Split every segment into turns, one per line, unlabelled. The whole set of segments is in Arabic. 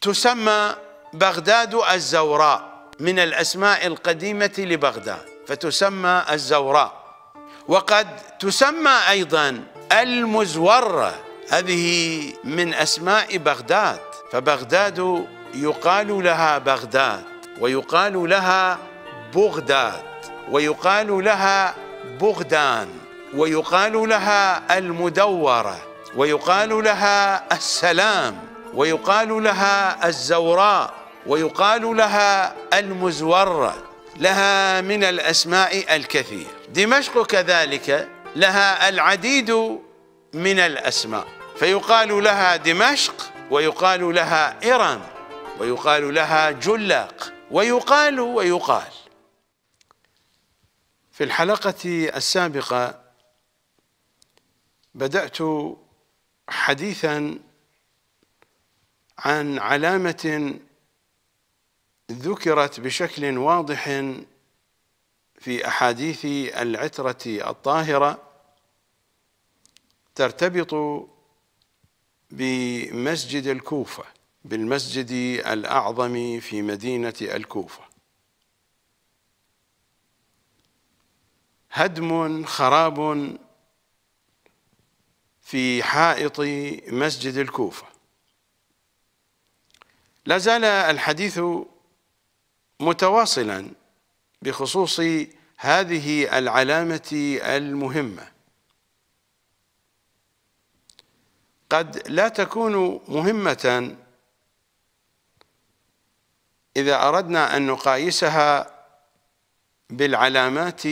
تسمى بغداد الزوراء من الأسماء القديمة لبغداد فتسمى الزوراء. وقد تسمى أيضا المزورة هذه من أسماء بغداد فبغداد يقال لها بغداد ويقال لها بغداد ويقال لها بغدان ويقال لها المدورة ويقال لها السلام. ويقال لها الزوراء ويقال لها المزورة لها من الأسماء الكثير. دمشق كذلك لها العديد من الأسماء. فيقال لها دمشق ويقال لها ارم ويقال لها جلاق ويقال ويقال. في الحلقة السابقة بدأت حديثا عن علامة ذكرت بشكل واضح في أحاديث العترة الطاهرة ترتبط بمسجد الكوفة بالمسجد الأعظم في مدينة الكوفة. هدم خراب في حائط مسجد الكوفة. لا زال الحديث متواصلا بخصوص هذه العلامة المهمة. قد لا تكون مهمة إذا أردنا أن نقايسها بالعلامات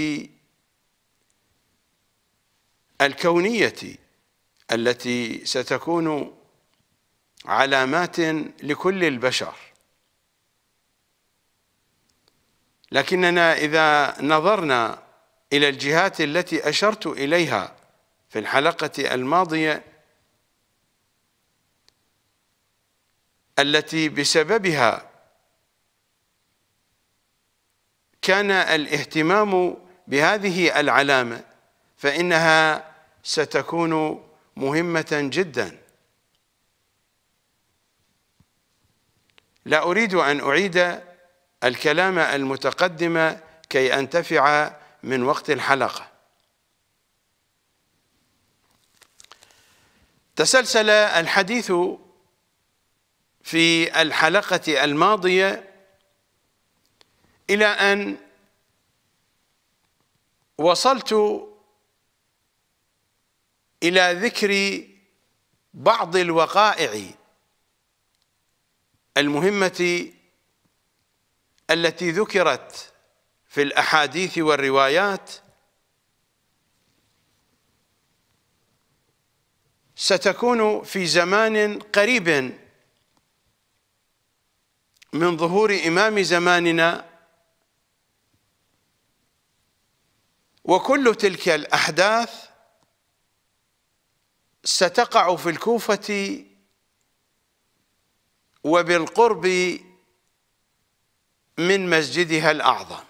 الكونية التي ستكون علامات لكل البشر. لكننا إذا نظرنا إلى الجهات التي أشرت إليها في الحلقة الماضية التي بسببها كان الاهتمام بهذه العلامة فإنها ستكون مهمة جدا. لا أريد أن أعيد الكلام المتقدم كي أنتفع من وقت الحلقة. تسلسل الحديث في الحلقة الماضية إلى أن وصلت إلى ذكر بعض الوقائع المهمة التي ذكرت في الأحاديث والروايات ستكون في زمان قريب من ظهور إمام زماننا وكل تلك الأحداث ستقع في الكوفة وبالقرب من مسجدها الأعظم.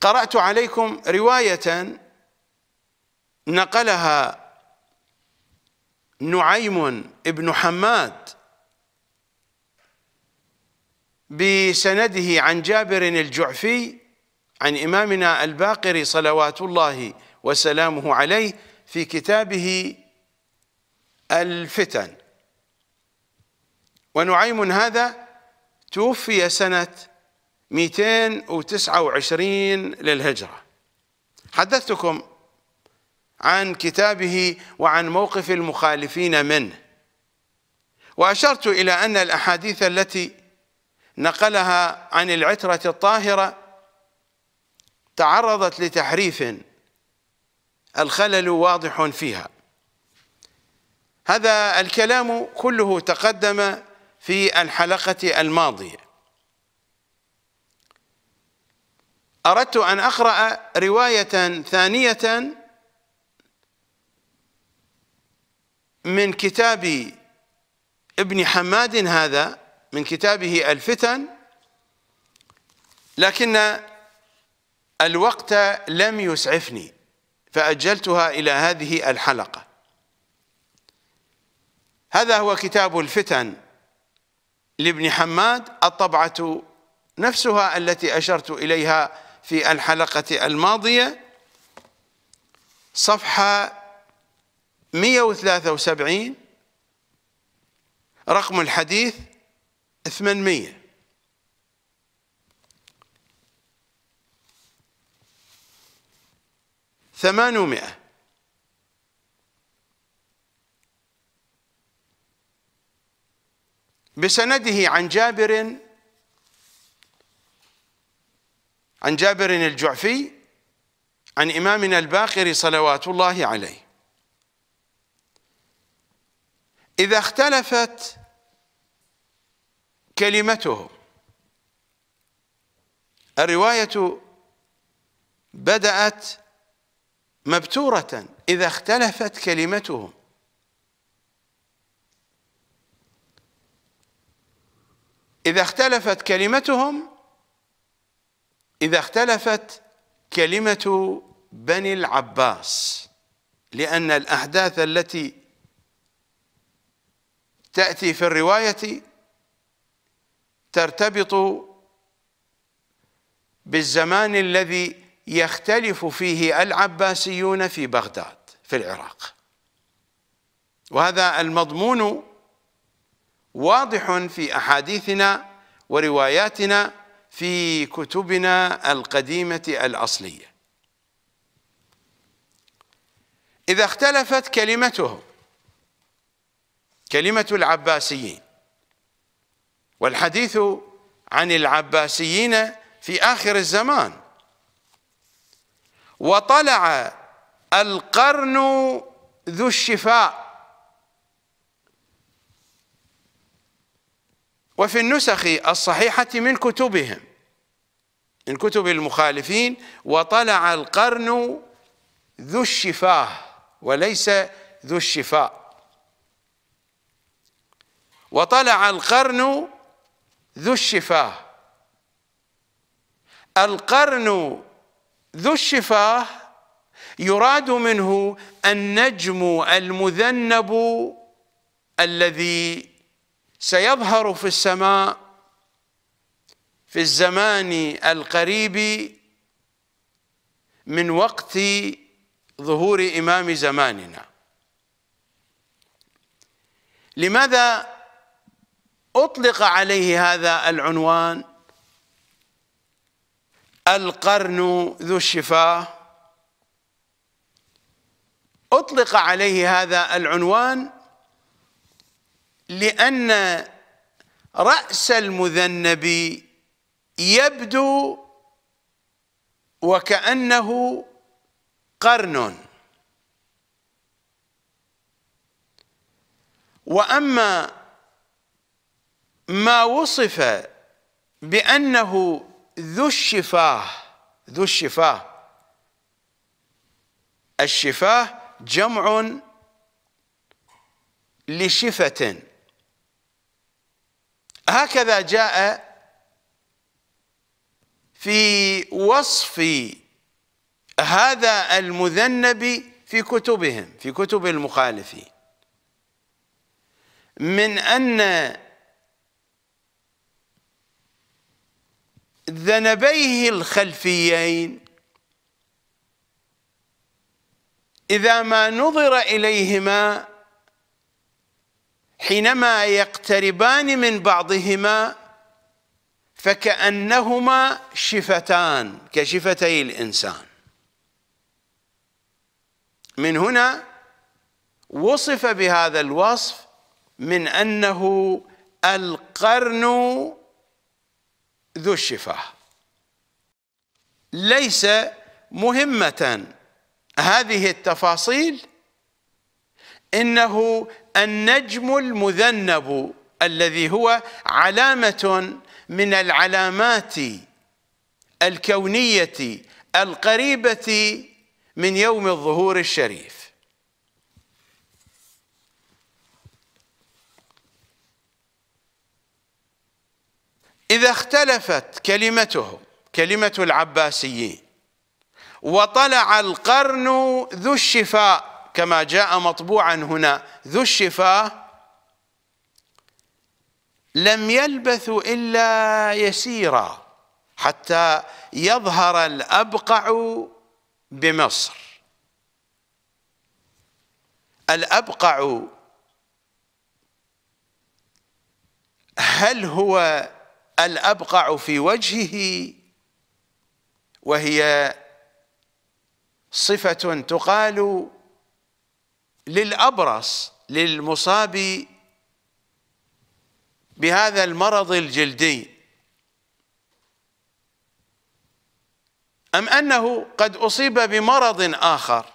قرأت عليكم رواية نقلها نعيم ابن حماد بسنده عن جابر الجعفي عن إمامنا الباقر صلوات الله وسلامه عليه في كتابه الفتن. ونعيم هذا توفي سنة 229 للهجرة. حدثتكم عن كتابه وعن موقف المخالفين منه. وأشرت إلى أن الأحاديث التي نقلها عن العترة الطاهرة تعرضت لتحريف الخلل واضح فيها. هذا الكلام كله تقدم في الحلقة الماضية. أردت أن أقرأ رواية ثانية من كتاب ابن حماد هذا من كتابه الفتن لكن الوقت لم يسعفني. فأجلتها إلى هذه الحلقة. هذا هو كتاب الفتن لابن حماد الطبعة نفسها التي أشرت إليها في الحلقة الماضية صفحة 173 رقم الحديث 800 ثمانمائة. بسنده عن جابر عن جابر الجعفي عن إمامنا الباقر صلوات الله عليه. إذا اختلفت كلمته الرواية بدأت مبتورة إذا اختلفت كلمتهم. إذا اختلفت كلمتهم إذا اختلفت كلمة بني العباس لأن الأحداث التي تأتي في الرواية ترتبط بالزمان الذي يختلف فيه العباسيون في بغداد في العراق. وهذا المضمون واضح في أحاديثنا ورواياتنا في كتبنا القديمة الأصلية. إذا اختلفت كلمتهم كلمة العباسيين والحديث عن العباسيين في آخر الزمان وطلع القرن ذو الشفاء. وفي النسخ الصحيحة من كتبهم من كتب المخالفين وطلع القرن ذو الشفاه وليس ذو الشفاء. وطلع القرن ذو الشفاه. القرن ذو الشفاه يراد منه النجم المذنب الذي سيظهر في السماء في الزمان القريب من وقت ظهور إمام زماننا. لماذا أطلق عليه هذا العنوان؟ القرن ذو الشفاه أطلق عليه هذا العنوان لأن رأس المذنب يبدو وكأنه قرن. وأما ما وصف بأنه ذو الشفاه ذو الشفاه. الشفاه جمع لشفة. هكذا جاء في وصف هذا المذنب في كتبهم في كتب المخالفين. من أن ذنبيه الخلفيين. إذا ما نظر إليهما حينما يقتربان من بعضهما فكأنهما شفتان كشفتي الإنسان. من هنا وصف بهذا الوصف من أنه القرن ذو الشفاة. ليس مهمة هذه التفاصيل إنه النجم المذنب الذي هو علامة من العلامات الكونية القريبة من يوم الظهور الشريف. إذا اختلفت كلمته كلمة العباسيين وطلع القرن ذو الشفاء كما جاء مطبوعا هنا ذو الشفاء لم يلبثوا إلا يسيرا حتى يظهر الأبقع بمصر. الأبقع هل هو الأبقع في وجهه وهي صفة تقال للأبرص للمصاب بهذا المرض الجلدي. أم أنه قد أصيب بمرض آخر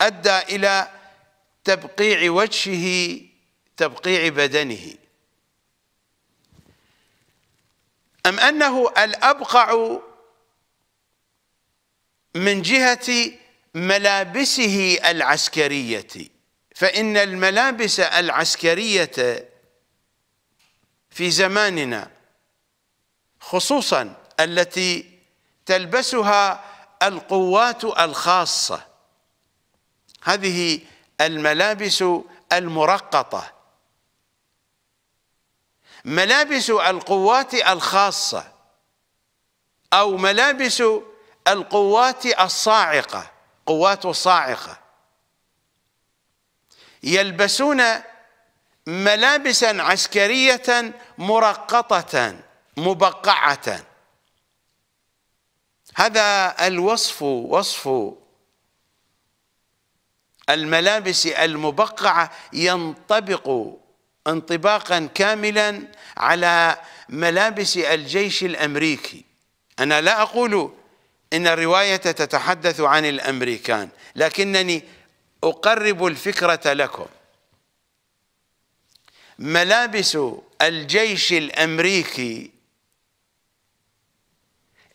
أدى إلى تبقيع وجهه تبقيع بدنه. أم أنه الأبقع من جهة ملابسه العسكرية؟ فإن الملابس العسكرية في زماننا خصوصا التي تلبسها القوات الخاصة هذه الملابس المرقطة. ملابس القوات الخاصة أو ملابس القوات الصاعقة قوات صاعقة. يلبسون ملابسا عسكرية مرقطة مبقعة. هذا الوصف وصف الملابس المبقعة ينطبق انطباقا كاملا على ملابس الجيش الأمريكي. أنا لا أقول إن الرواية تتحدث عن الأمريكان لكنني أقرب الفكرة لكم. ملابس الجيش الأمريكي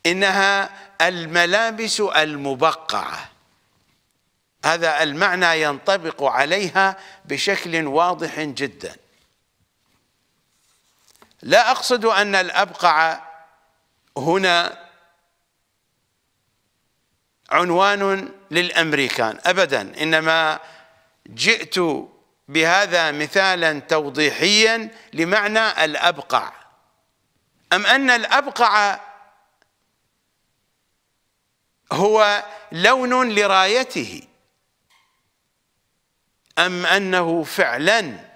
إنها الملابس المبقعة. هذا المعنى ينطبق عليها بشكل واضح جدا. لا أقصد أن الأبقع هنا عنوان للأمريكان أبدا. إنما جئت بهذا مثالا توضيحيا لمعنى الأبقع. أم أن الأبقع هو لون لرايته؟ أم أنه فعلا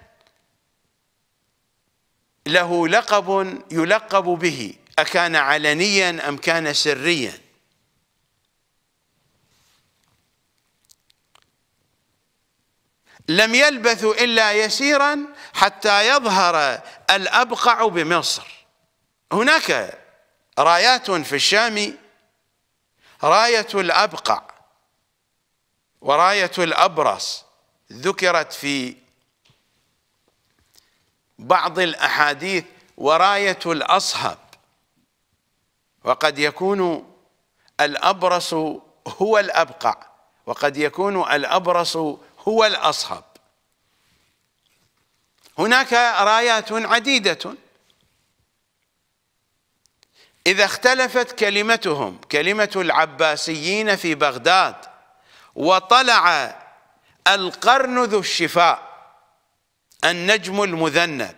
له لقب يلقب به أكان علنيا أم كان سريا؟ لم يلبثوا إلا يسيرا حتى يظهر الأبقع بمصر. هناك رايات في الشام راية الأبقع وراية الأبرص ذكرت في بعض الأحاديث وراية الأصهب وقد يكون الأبرص هو الأبقع وقد يكون الأبرص هو الأصهب هناك رايات عديدة. إذا اختلفت كلمتهم كلمة العباسيين في بغداد وطلع القرن ذو الشفاء النجم المذنب.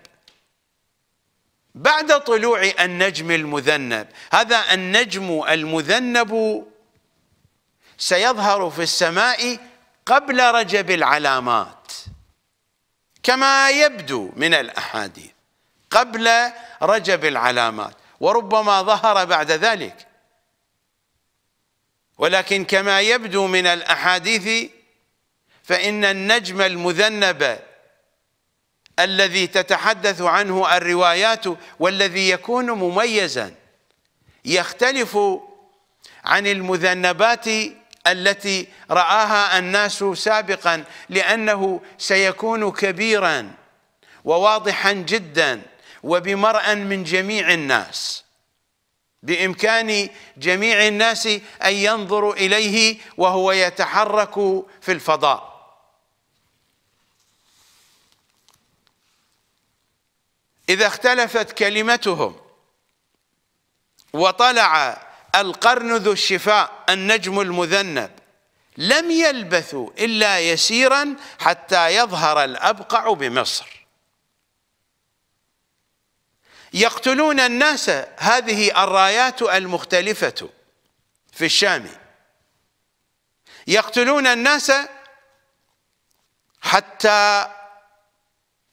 بعد طلوع النجم المذنب هذا النجم المذنب سيظهر في السماء قبل رجب العلامات كما يبدو من الأحاديث قبل رجب العلامات وربما ظهر بعد ذلك. ولكن كما يبدو من الأحاديث فإن النجم المذنب الذي تتحدث عنه الروايات والذي يكون مميزا. يختلف عن المذنبات التي رآها الناس سابقا لأنه سيكون كبيرا وواضحا جدا وبمرأى من جميع الناس. بإمكان جميع الناس أن ينظروا إليه وهو يتحرك في الفضاء. إذا اختلفت كلمتهم وطلع القرن ذو الشفاء النجم المذنب لم يلبثوا إلا يسيرا حتى يظهر الأبقع بمصر. يقتلون الناس هذه الرايات المختلفة في الشام. يقتلون الناس حتى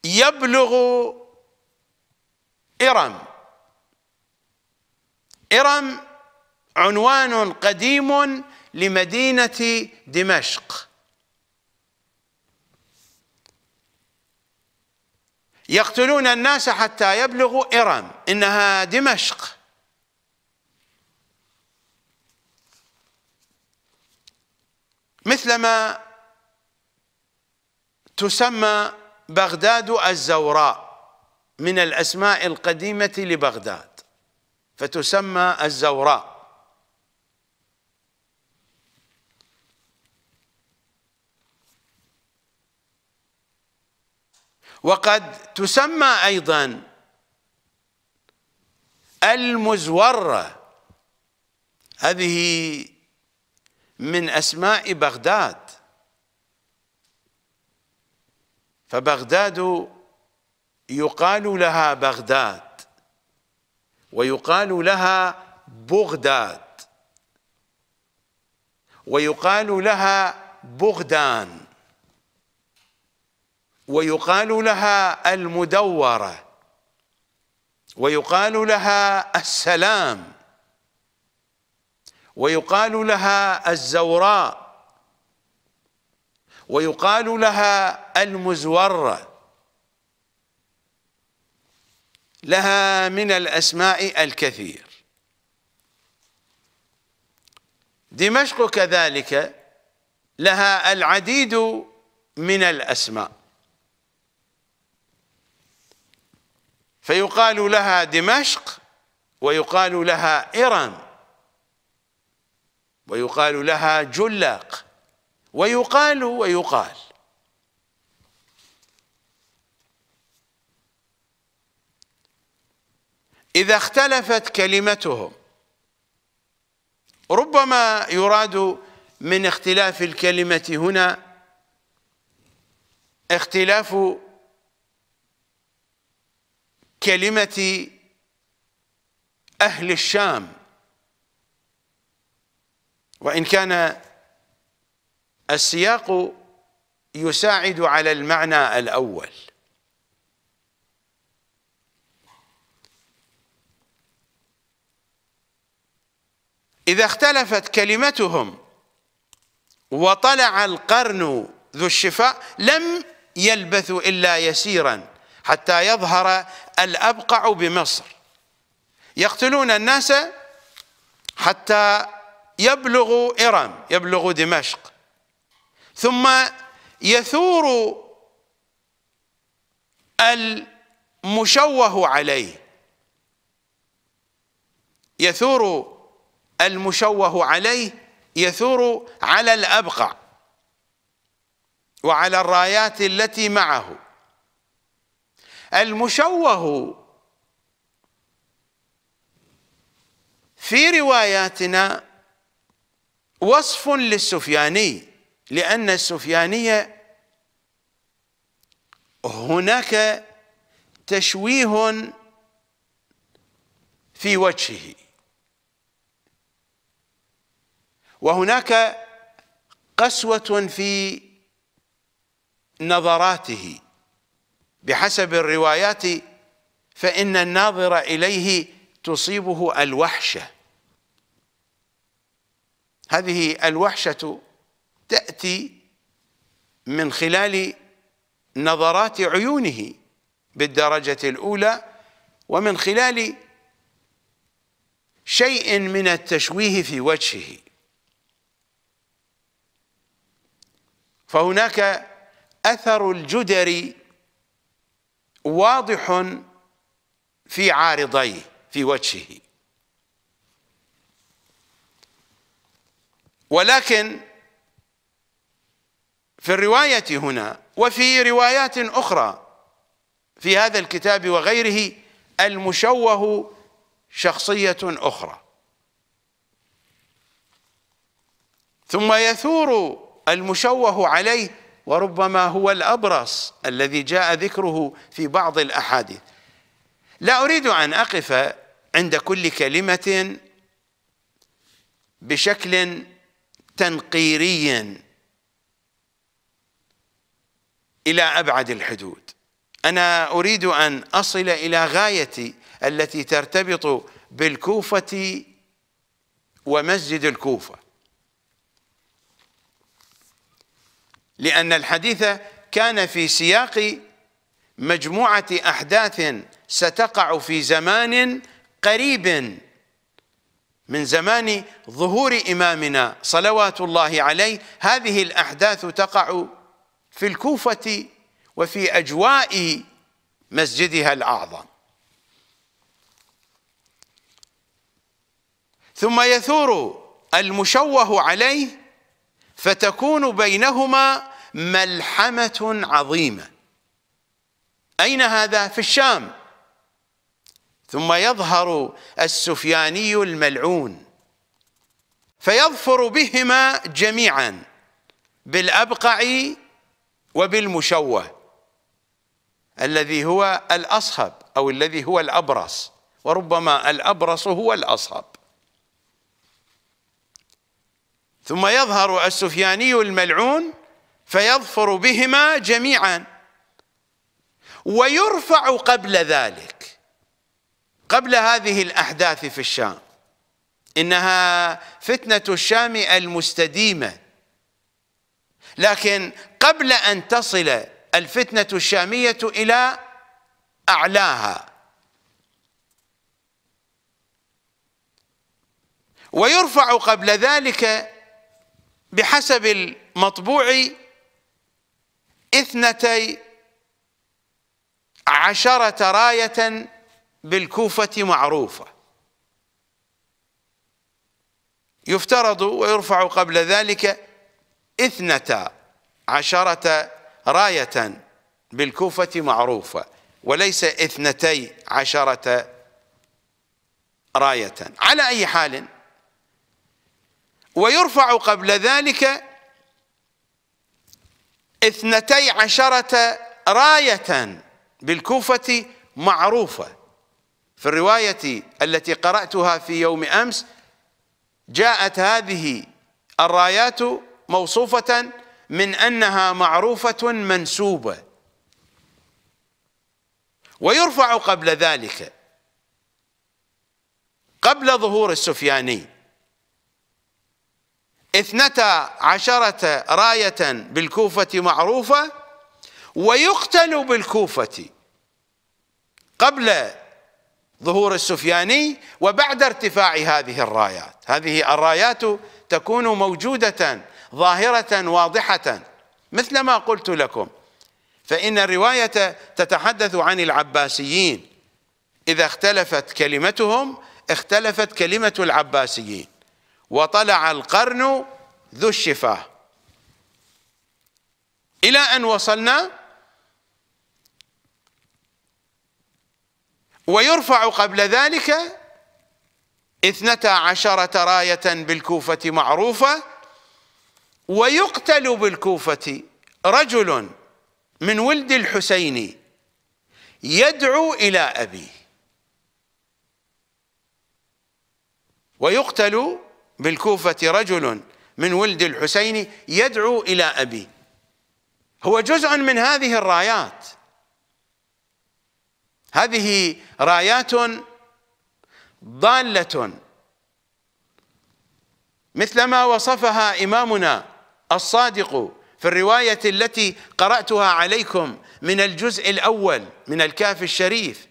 يبلغوا إرم إرم عنوان قديم لمدينة دمشق. يقتلون الناس حتى يبلغوا إرم إنها دمشق. مثلما تسمى بغداد الزوراء. من الأسماء القديمة لبغداد فتسمى الزوراء. وقد تسمى أيضا المزورة. هذه من أسماء بغداد. فبغداد يقال لها بغداد ويقال لها بغداد ويقال لها بغدان ويقال لها المدورة ويقال لها السلام ويقال لها الزوراء ويقال لها المزورة. لها من الأسماء الكثير. دمشق كذلك لها العديد من الأسماء. فيقال لها دمشق ويقال لها إرم ويقال لها جلاق ويقال ويقال. إذا اختلفت كلمتهم. ربما يراد من اختلاف الكلمة هنا اختلاف كلمة أهل الشام. وإن كان السياق يساعد على المعنى الأول. إذا اختلفت كلمتهم وطلع القرن ذو الشفاء لم يلبثوا إلا يسيرا حتى يظهر الأبقع بمصر. يقتلون الناس حتى يبلغوا إرم يبلغوا دمشق. ثم يثور المشوه عليه. يثور المشوه عليه يثور على الأبقع وعلى الرايات التي معه. المشوه في رواياتنا وصف للسفياني لأن السفيانية هناك تشويه في وجهه. وهناك قسوة في نظراته. بحسب الروايات فإن الناظر إليه تصيبه الوحشة. هذه الوحشة تأتي من خلال نظرات عيونه بالدرجة الأولى ومن خلال شيء من التشويه في وجهه. فهناك أثر الجدر واضح في عارضيه في وجهه. ولكن في الرواية هنا وفي روايات أخرى في هذا الكتاب وغيره المشوه شخصية أخرى. ثم يثور المشوه عليه وربما هو الأبرص الذي جاء ذكره في بعض الأحاديث. لا أريد أن أقف عند كل كلمة بشكل تنقيري إلى أبعد الحدود. أنا أريد أن أصل إلى غايتي التي ترتبط بالكوفة ومسجد الكوفة. لأن الحديث كان في سياق مجموعة أحداث ستقع في زمان قريب من زمان ظهور إمامنا صلوات الله عليه. هذه الأحداث تقع في الكوفة وفي أجواء مسجدها الأعظم. ثم يثور المشوه عليه فتكون بينهما ملحمة عظيمة. أين هذا؟ في الشام. ثم يظهر السفياني الملعون. فيظفر بهما جميعا بالأبقع وبالمشوه الذي هو الأصهب أو الذي هو الأبرص وربما الأبرص هو الأصهب. ثم يظهر السفياني الملعون فيظفر بهما جميعا. ويرفع قبل ذلك قبل هذه الأحداث في الشام إنها فتنة الشام المستديمة. لكن قبل أن تصل الفتنة الشامية إلى أعلاها. ويرفع قبل ذلك بحسب المطبوع اثنتي عشرة راية بالكوفة معروفة. يفترض ويرفع قبل ذلك اثنتا عشرة راية بالكوفة معروفة وليس اثنتي عشرة راية. على أي حال ويرفع قبل ذلك اثنتي عشرة راية بالكوفة معروفة. في الرواية التي قرأتها في يوم أمس جاءت هذه الرايات موصوفة من أنها معروفة منسوبة. ويرفع قبل ذلك قبل ظهور السفياني اثنتا عشرة راية بالكوفة معروفة ويقتل بالكوفة قبل ظهور السفياني وبعد ارتفاع هذه الرايات. هذه الرايات تكون موجودة ظاهرة واضحة مثل ما قلت لكم. فإن الرواية تتحدث عن العباسيين. إذا اختلفت كلمتهم اختلفت كلمة العباسيين. وطلع القرن ذو الشفاه. إلى أن وصلنا ويرفع قبل ذلك اثنتا عشرة راية بالكوفة معروفة ويقتل بالكوفة رجل من ولد الحسين يدعو إلى أبيه. ويقتل بالكوفة رجل من ولد الحسين يدعو إلى أبيه هو جزء من هذه الرايات. هذه رايات ضالة. مثلما وصفها إمامنا الصادق في الرواية التي قرأتها عليكم من الجزء الأول من الكاف الشريف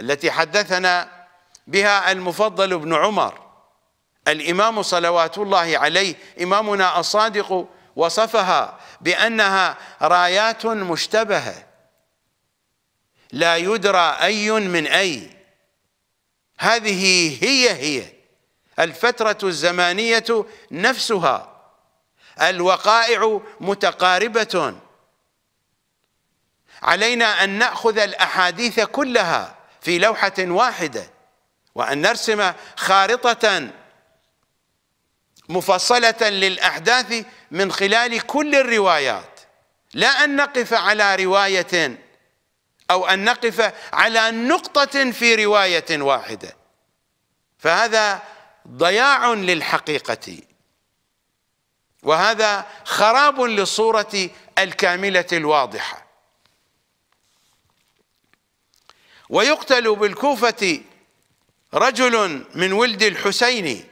التي حدثنا بها المفضل بن عمر. الإمام صلوات الله عليه إمامنا الصادق وصفها بأنها رايات مشتبهة. لا يدرى أي من أي. هذه هي هي الفترة الزمانية نفسها. الوقائع متقاربة. علينا أن نأخذ الأحاديث كلها في لوحة واحدة وأن نرسم خارطة مفصلة للأحداث من خلال كل الروايات. لا أن نقف على رواية أو أن نقف على نقطة في رواية واحدة. فهذا ضياع للحقيقة. وهذا خراب للصورة الكاملة الواضحة. ويقتل بالكوفة رجل من ولد الحسين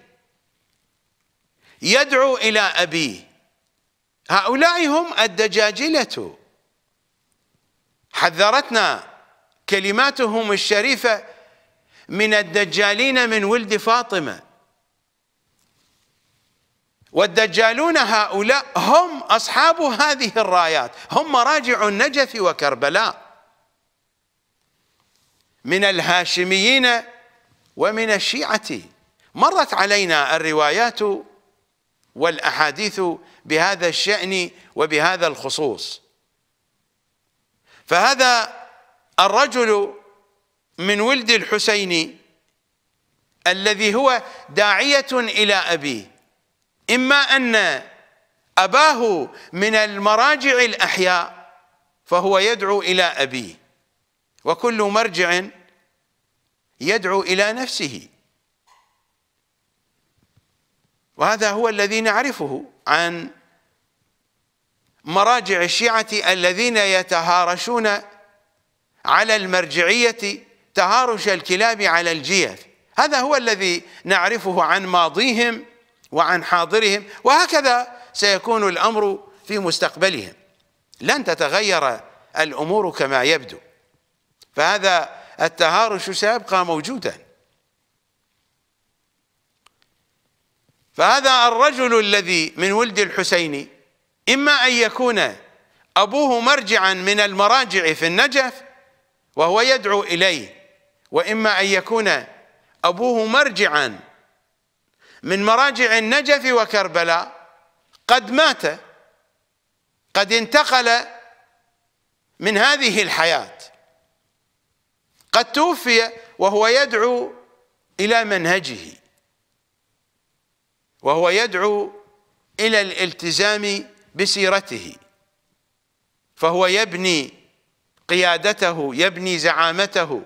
يدعو إلى أبيه هؤلاء هم الدجاجلة. حذرتنا كلماتهم الشريفة من الدجالين من ولد فاطمة. والدجالون هؤلاء هم أصحاب هذه الرايات. هم مراجع النجف وكربلاء. من الهاشميين ومن الشيعة. مرت علينا الروايات والأحاديث بهذا الشأن وبهذا الخصوص. فهذا الرجل من ولد الحسين الذي هو داعية إلى أبيه إما أن أباه من المراجع الأحياء فهو يدعو إلى أبيه وكل مرجع يدعو إلى نفسه. وهذا هو الذي نعرفه عن مراجع الشيعة الذين يتهارشون على المرجعية تهارش الكلاب على الجيف هذا هو الذي نعرفه عن ماضيهم وعن حاضرهم وهكذا سيكون الأمر في مستقبلهم. لن تتغير الأمور كما يبدو. فهذا التهارش سيبقى موجودا. فهذا الرجل الذي من ولد الحسين إما أن يكون أبوه مرجعا من المراجع في النجف وهو يدعو إليه وإما أن يكون أبوه مرجعا من مراجع النجف وكربلاء قد مات قد انتقل من هذه الحياة. قد توفي وهو يدعو إلى منهجه. وهو يدعو إلى الالتزام بسيرته. فهو يبني قيادته يبني زعامته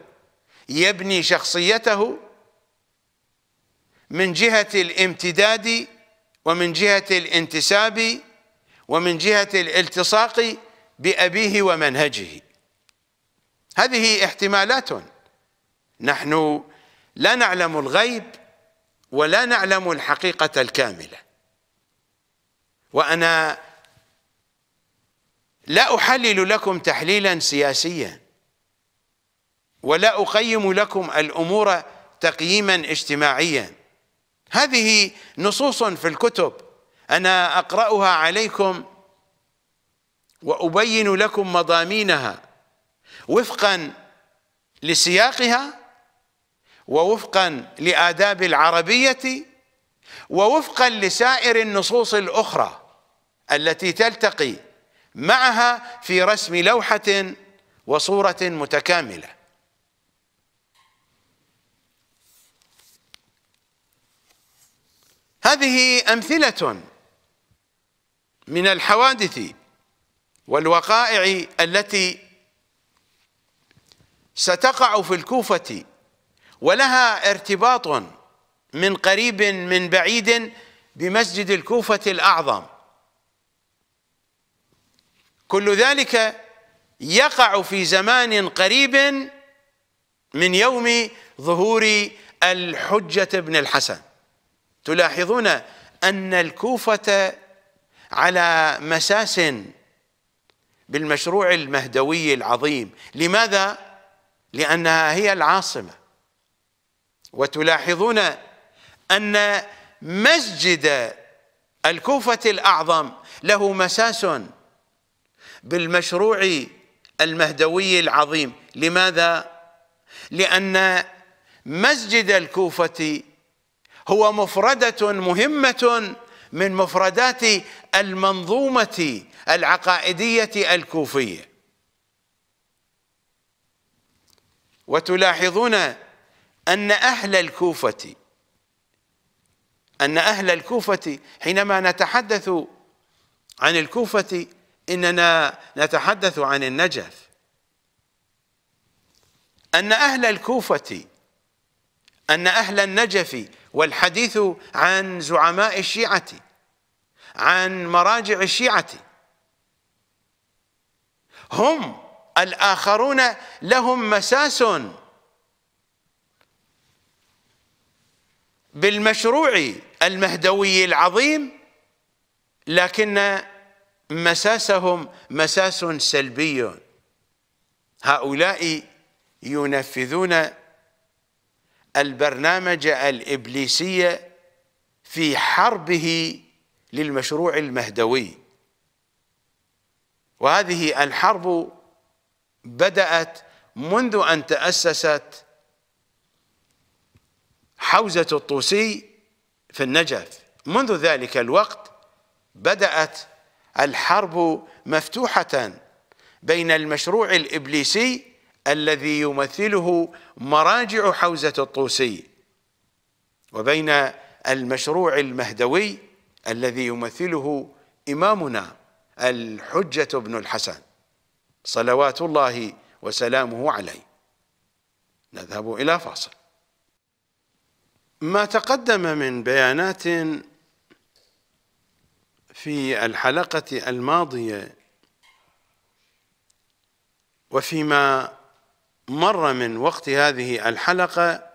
يبني شخصيته من جهة الامتداد ومن جهة الانتساب ومن جهة الالتصاق بأبيه ومنهجه. هذه احتمالات. نحن لا نعلم الغيب ولا نعلم الحقيقة الكاملة. وأنا لا أحلل لكم تحليلا سياسيا ولا أقيم لكم الأمور تقييما اجتماعيا. هذه نصوص في الكتب أنا أقرأها عليكم وأبين لكم مضامينها وفقا لسياقها ووفقا لآداب العربية ووفقا لسائر النصوص الأخرى التي تلتقي معها في رسم لوحة وصورة متكاملة. هذه أمثلة من الحوادث والوقائع التي ستقع في الكوفة ولها ارتباط من قريب من بعيد بمسجد الكوفة الأعظم. كل ذلك يقع في زمان قريب من يوم ظهور الحجة بن الحسن. تلاحظون أن الكوفة على مساس بالمشروع المهدوي العظيم. لماذا؟ لأنها هي العاصمة. وتلاحظون أن مسجد الكوفة الأعظم له مساس بالمشروع المهدوي العظيم لماذا؟ لأن مسجد الكوفة هو مفردة مهمة من مفردات المنظومة العقائدية الكوفية وتلاحظون أن أهل الكوفة أن أهل الكوفة حينما نتحدث عن الكوفة إننا نتحدث عن النجف. أن أهل الكوفة أن أهل النجف والحديث عن زعماء الشيعة عن مراجع الشيعة. هم الآخرون لهم مساس بالمشروع المهدوي العظيم لكن مساسهم مساس سلبي. هؤلاء ينفذون البرنامج الإبليسي في حربه للمشروع المهدوي. وهذه الحرب بدأت منذ أن تأسست حوزة الطوسي في النجف. منذ ذلك الوقت بدأت الحرب مفتوحة بين المشروع الإبليسي الذي يمثله مراجع حوزة الطوسي وبين المشروع المهدوي الذي يمثله إمامنا الحجة بن الحسن. صلوات الله وسلامه عليه. نذهب إلى فاصل. ما تقدم من بيانات في الحلقة الماضية وفيما مر من وقت هذه الحلقة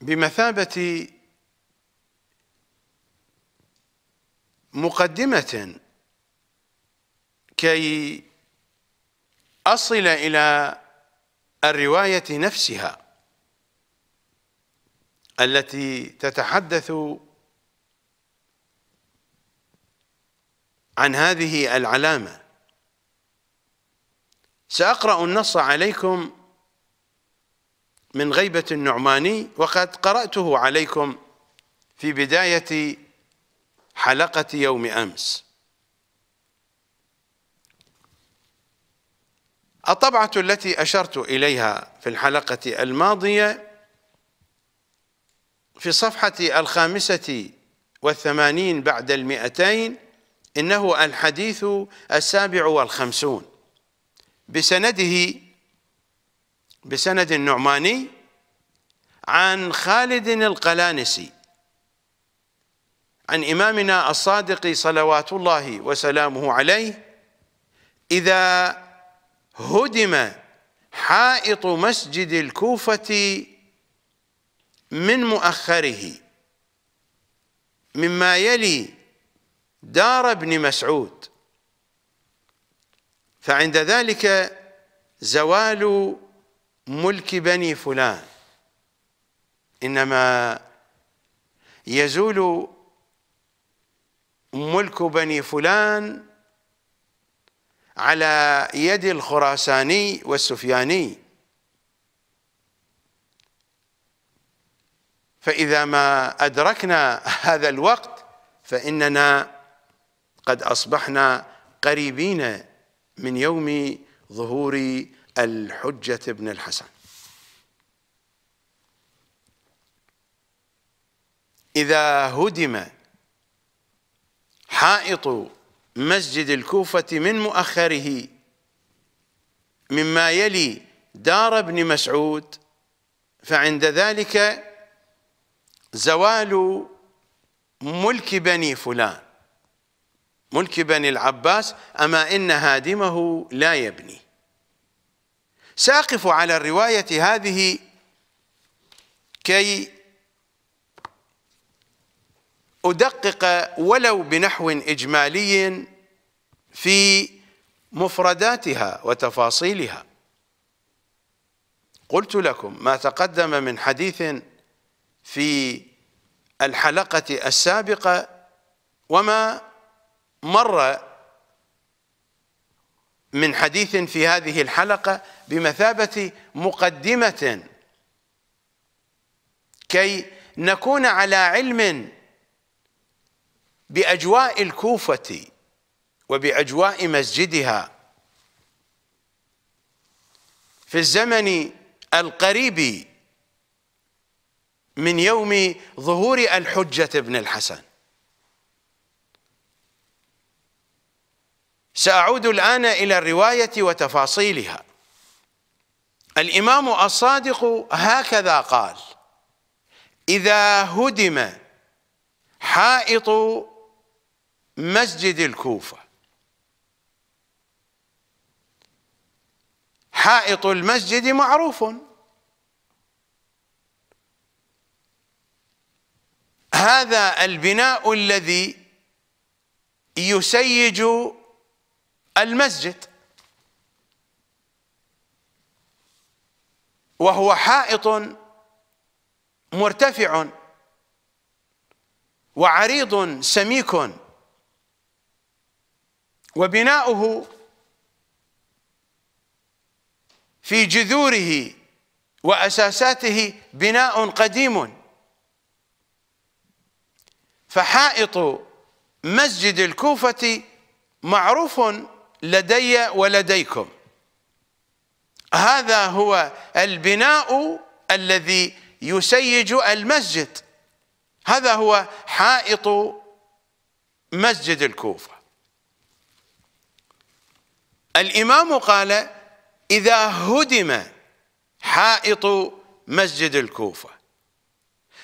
بمثابة مقدمة كي أصل إلى الرواية نفسها التي تتحدث عن هذه العلامة. سأقرأ النص عليكم من غيبة النعماني وقد قرأته عليكم في بداية حلقة يوم أمس. الطبعة التي أشرت إليها في الحلقة الماضية في الصفحة الخامسة والثمانين بعد المئتين إنه الحديث السابع والخمسون. بسنده بسند النعماني عن خالد القلانسي عن إمامنا الصادق صلوات الله وسلامه عليه إذا هدم حائط مسجد الكوفة من مؤخره مما يلي دار ابن مسعود. فعند ذلك زوال ملك بني فلان. إنما يزول ملك بني فلان على يد الخراساني والسفياني. فإذا ما أدركنا هذا الوقت فإننا قد أصبحنا قريبين من يوم ظهور الحجة بن الحسن. إذا هدم حائط مسجد الكوفة من مؤخره مما يلي دار ابن مسعود. فعند ذلك زوال ملك بني فلان ملك بني العباس أما إن هادمه لا يبني. ساقف على الرواية هذه كي أدقق ولو بنحو إجمالي في مفرداتها وتفاصيلها. قلت لكم ما تقدم من حديث في الحلقة السابقة وما مر من حديث في هذه الحلقة بمثابة مقدمة كي نكون على علم بأجواء الكوفة وبأجواء مسجدها. في الزمن القريب من يوم ظهور الحجة بن الحسن. سأعود الآن إلى الرواية وتفاصيلها. الإمام الصادق هكذا قال إذا هدم حائط مسجد الكوفة. حائط المسجد معروف. هذا البناء الذي يسيج المسجد. وهو حائط مرتفع وعريض سميك. وبناؤه في جذوره وأساساته بناء قديم. فحائط مسجد الكوفة معروف لدي ولديكم. هذا هو البناء الذي يسيج المسجد. هذا هو حائط مسجد الكوفة. الإمام قال إذا هدم حائط مسجد الكوفة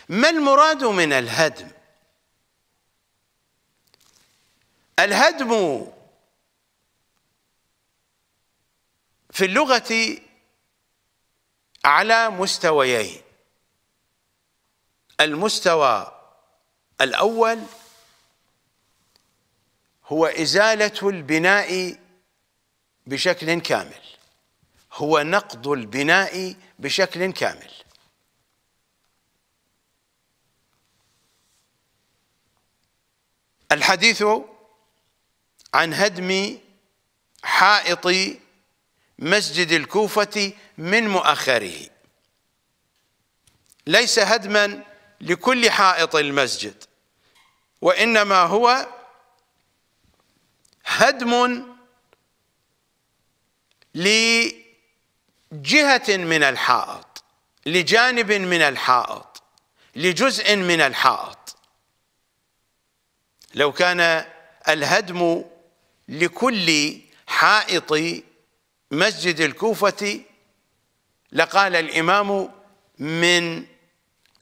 ما المراد من الهدم؟ الهدم في اللغة على مستويين المستوى الأول هو إزالة البناء بشكل كامل. هو نقض البناء بشكل كامل. الحديث عن هدم حائط مسجد الكوفة من مؤخره. ليس هدما لكل حائط المسجد وإنما هو هدم لجهة من الحائط لجانب من الحائط لجزء من الحائط. لو كان الهدم لكل حائط مسجد الكوفة لقال الإمام من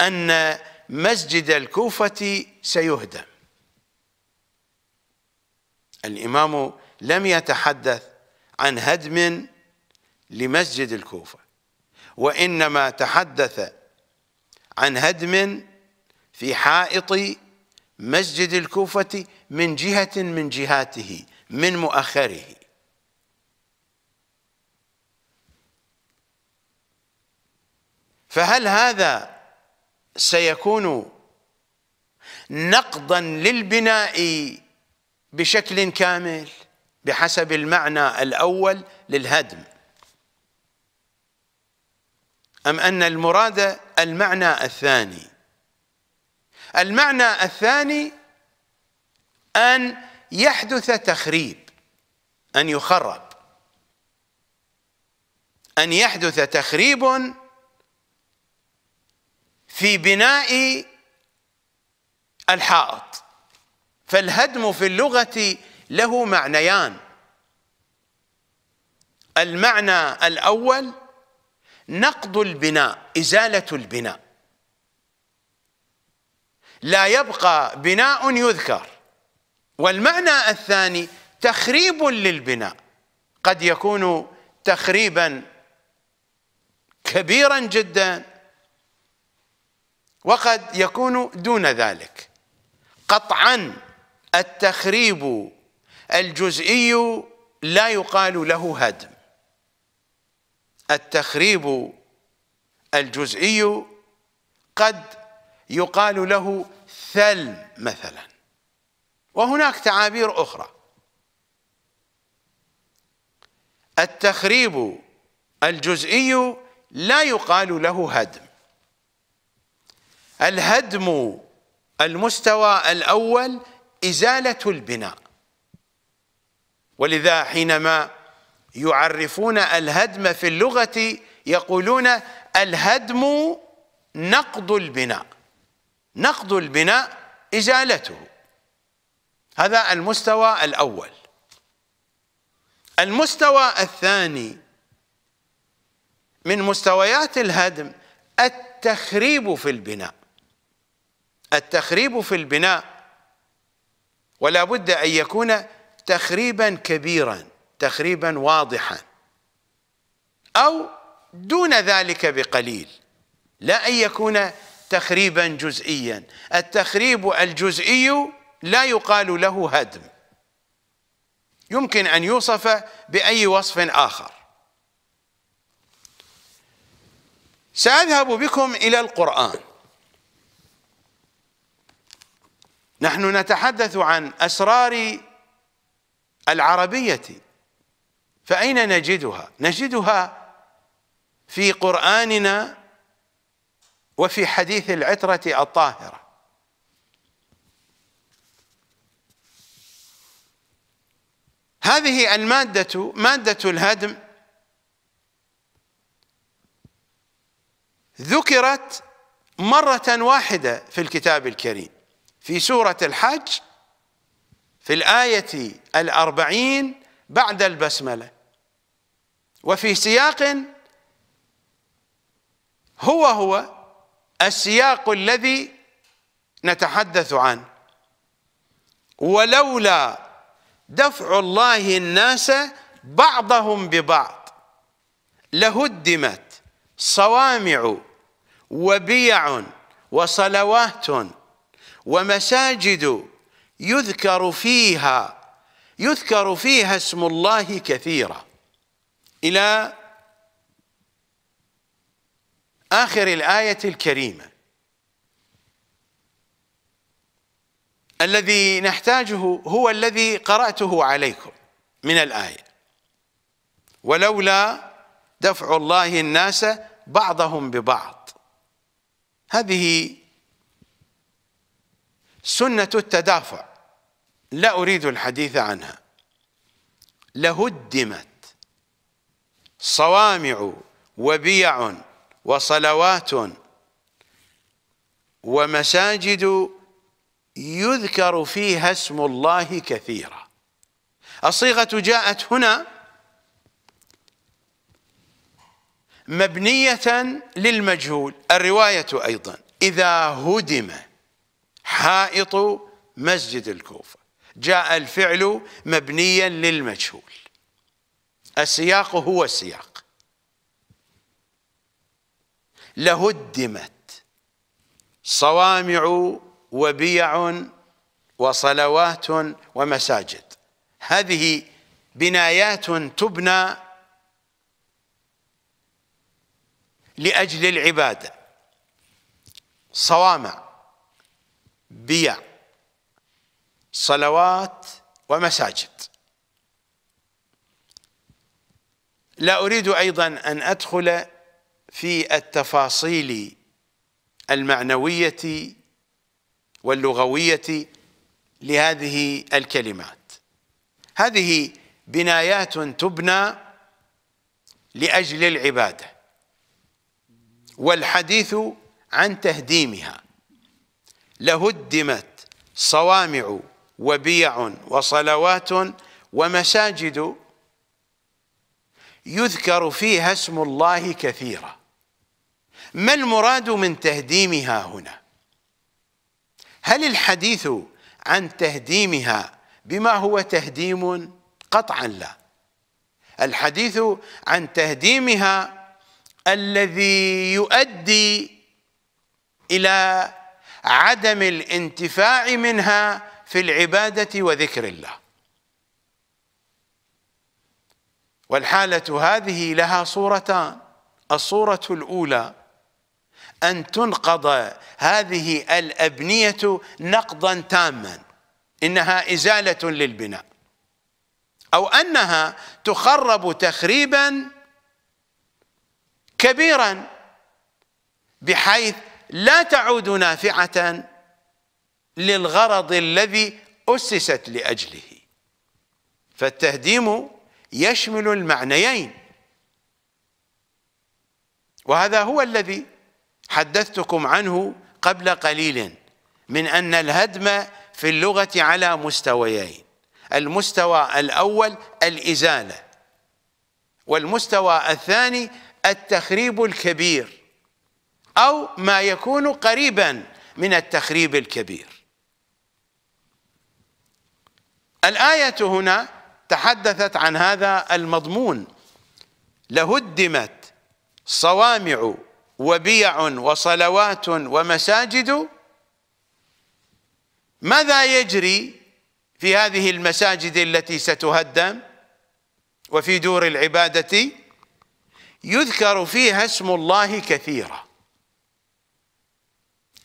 أن مسجد الكوفة سيهدم. الإمام لم يتحدث عن هدم لمسجد الكوفة وإنما تحدث عن هدم في حائط مسجد الكوفة من جهة من جهاته من مؤخره. فهل هذا سيكون نقضا للبناء بشكل كامل؟ بحسب المعنى الأول للهدم. أم أن المراد المعنى الثاني؟ المعنى الثاني أن يحدث تخريب أن يخرب. أن يحدث تخريب في بناء الحائط. فالهدم في اللغة له معنيان. المعنى الأول نقض البناء إزالة البناء. لا يبقى بناء يذكر. والمعنى الثاني تخريب للبناء. قد يكون تخريبا كبيرا جدا وقد يكون دون ذلك. قطعا التخريب الجزئي لا يقال له هدم. التخريب الجزئي قد يقال له ثلم مثلا. وهناك تعابير أخرى. التخريب الجزئي لا يقال له هدم. الهدم المستوى الأول إزالة البناء. ولذا حينما يعرفون الهدم في اللغة يقولون الهدم نقض البناء نقض البناء إزالته. هذا المستوى الأول. المستوى الثاني من مستويات الهدم التخريب في البناء. التخريب في البناء ولا بد أن يكون تخريبا كبيرا تخريبا واضحا. أو دون ذلك بقليل. لا أن يكون تخريبا جزئيا. التخريب الجزئي لا يقال له هدم. يمكن أن يوصف بأي وصف آخر. سأذهب بكم إلى القرآن. نحن نتحدث عن أسرار العربية. فأين نجدها؟ نجدها في قرآننا وفي حديث العترة الطاهرة. هذه المادة مادة الهدم ذكرت مرة واحدة في الكتاب الكريم في سورة الحج في الآية الأربعين بعد البسملة. وفي سياق هو هو السياق الذي نتحدث عنه. ولولا دفع الله الناس بعضهم ببعض لهدمت صوامع وبيع وصلوات ومساجد يذكر فيها يذكر فيها اسم الله كثيرا. إلى آخر الآية الكريمة. الذي نحتاجه هو الذي قرأته عليكم من الآية. ولولا دفع الله الناس بعضهم ببعض. هذه سنة التدافع. لا أريد الحديث عنها. لهدمت صوامع وبيع وصلوات ومساجد يذكر فيها اسم الله كثيرا. الصيغة جاءت هنا مبنية للمجهول الرواية أيضا. إذا هدم حائط مسجد الكوفة. جاء الفعل مبنيا للمجهول. السياق هو السياق. لهدمت صوامع وبيع وصلوات ومساجد. هذه بنايات تبنى لأجل العبادة. صوامع بيع صلوات ومساجد. لا أريد أيضا أن أدخل في التفاصيل المعنوية واللغوية لهذه الكلمات. هذه بنايات تبنى لأجل العبادة والحديث عن تهديمها. لهدمت صوامع وبيع وصلوات ومساجد يذكر فيها اسم الله كثيرا. ما المراد من تهديمها هنا؟ هل الحديث عن تهديمها بما هو تهديم قطعا؟ لا. الحديث عن تهديمها الذي يؤدي إلى عدم الانتفاع منها في العبادة وذكر الله. والحالة هذه لها صورتان. الصورة الأولى أن تنقض هذه الأبنية نقضا تاما إنها إزالة للبناء. أو أنها تخرب تخريبا كبيرا بحيث لا تعود نافعة للغرض الذي أسست لأجله. فالتهديم يشمل المعنيين. وهذا هو الذي حدثتكم عنه قبل قليل من أن الهدم في اللغة على مستويين. المستوى الأول الإزالة والمستوى الثاني التخريب الكبير أو ما يكون قريبا من التخريب الكبير. الآية هنا تحدثت عن هذا المضمون. لهدمت صوامع وبيع وصلوات ومساجد. ماذا يجري في هذه المساجد التي ستهدم وفي دور العبادة؟ يذكر فيها اسم الله كثيرا.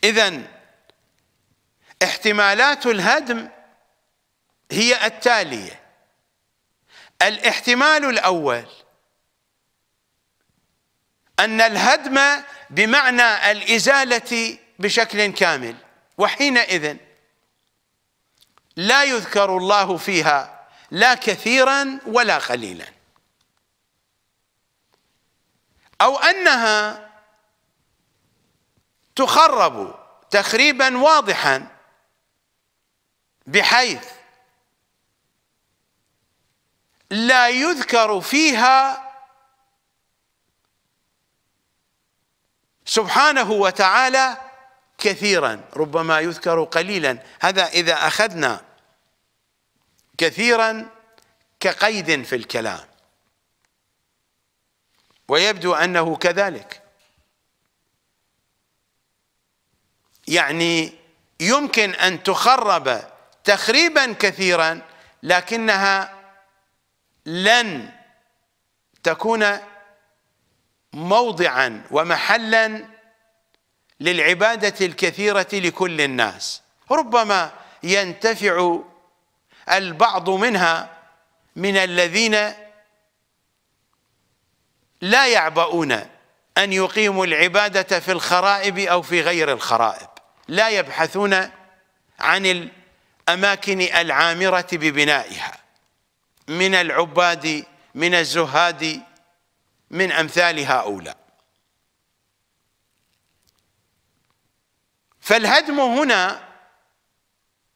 اذا احتمالات الهدم هي التالية. الاحتمال الأول أن الهدم بمعنى الإزالة بشكل كامل وحينئذ لا يذكر الله فيها لا كثيرا ولا قليلا. أو أنها تخرب تخريبا واضحا بحيث لا يذكر فيها سبحانه وتعالى كثيرا ربما يذكر قليلا. هذا إذا أخذنا كثيرا كقيد في الكلام. ويبدو أنه كذلك. يعني يمكن أن تخرب تخريبا كثيرا لكنها لن تكون موضعا ومحلا للعبادة الكثيرة لكل الناس. ربما ينتفع البعض منها من الذين لا يعبؤون أن يقيموا العبادة في الخرائب أو في غير الخرائب. لا يبحثون عن الأماكن العامرة ببنائها. من العباد من الزهاد من أمثال هؤلاء. فالهدم هنا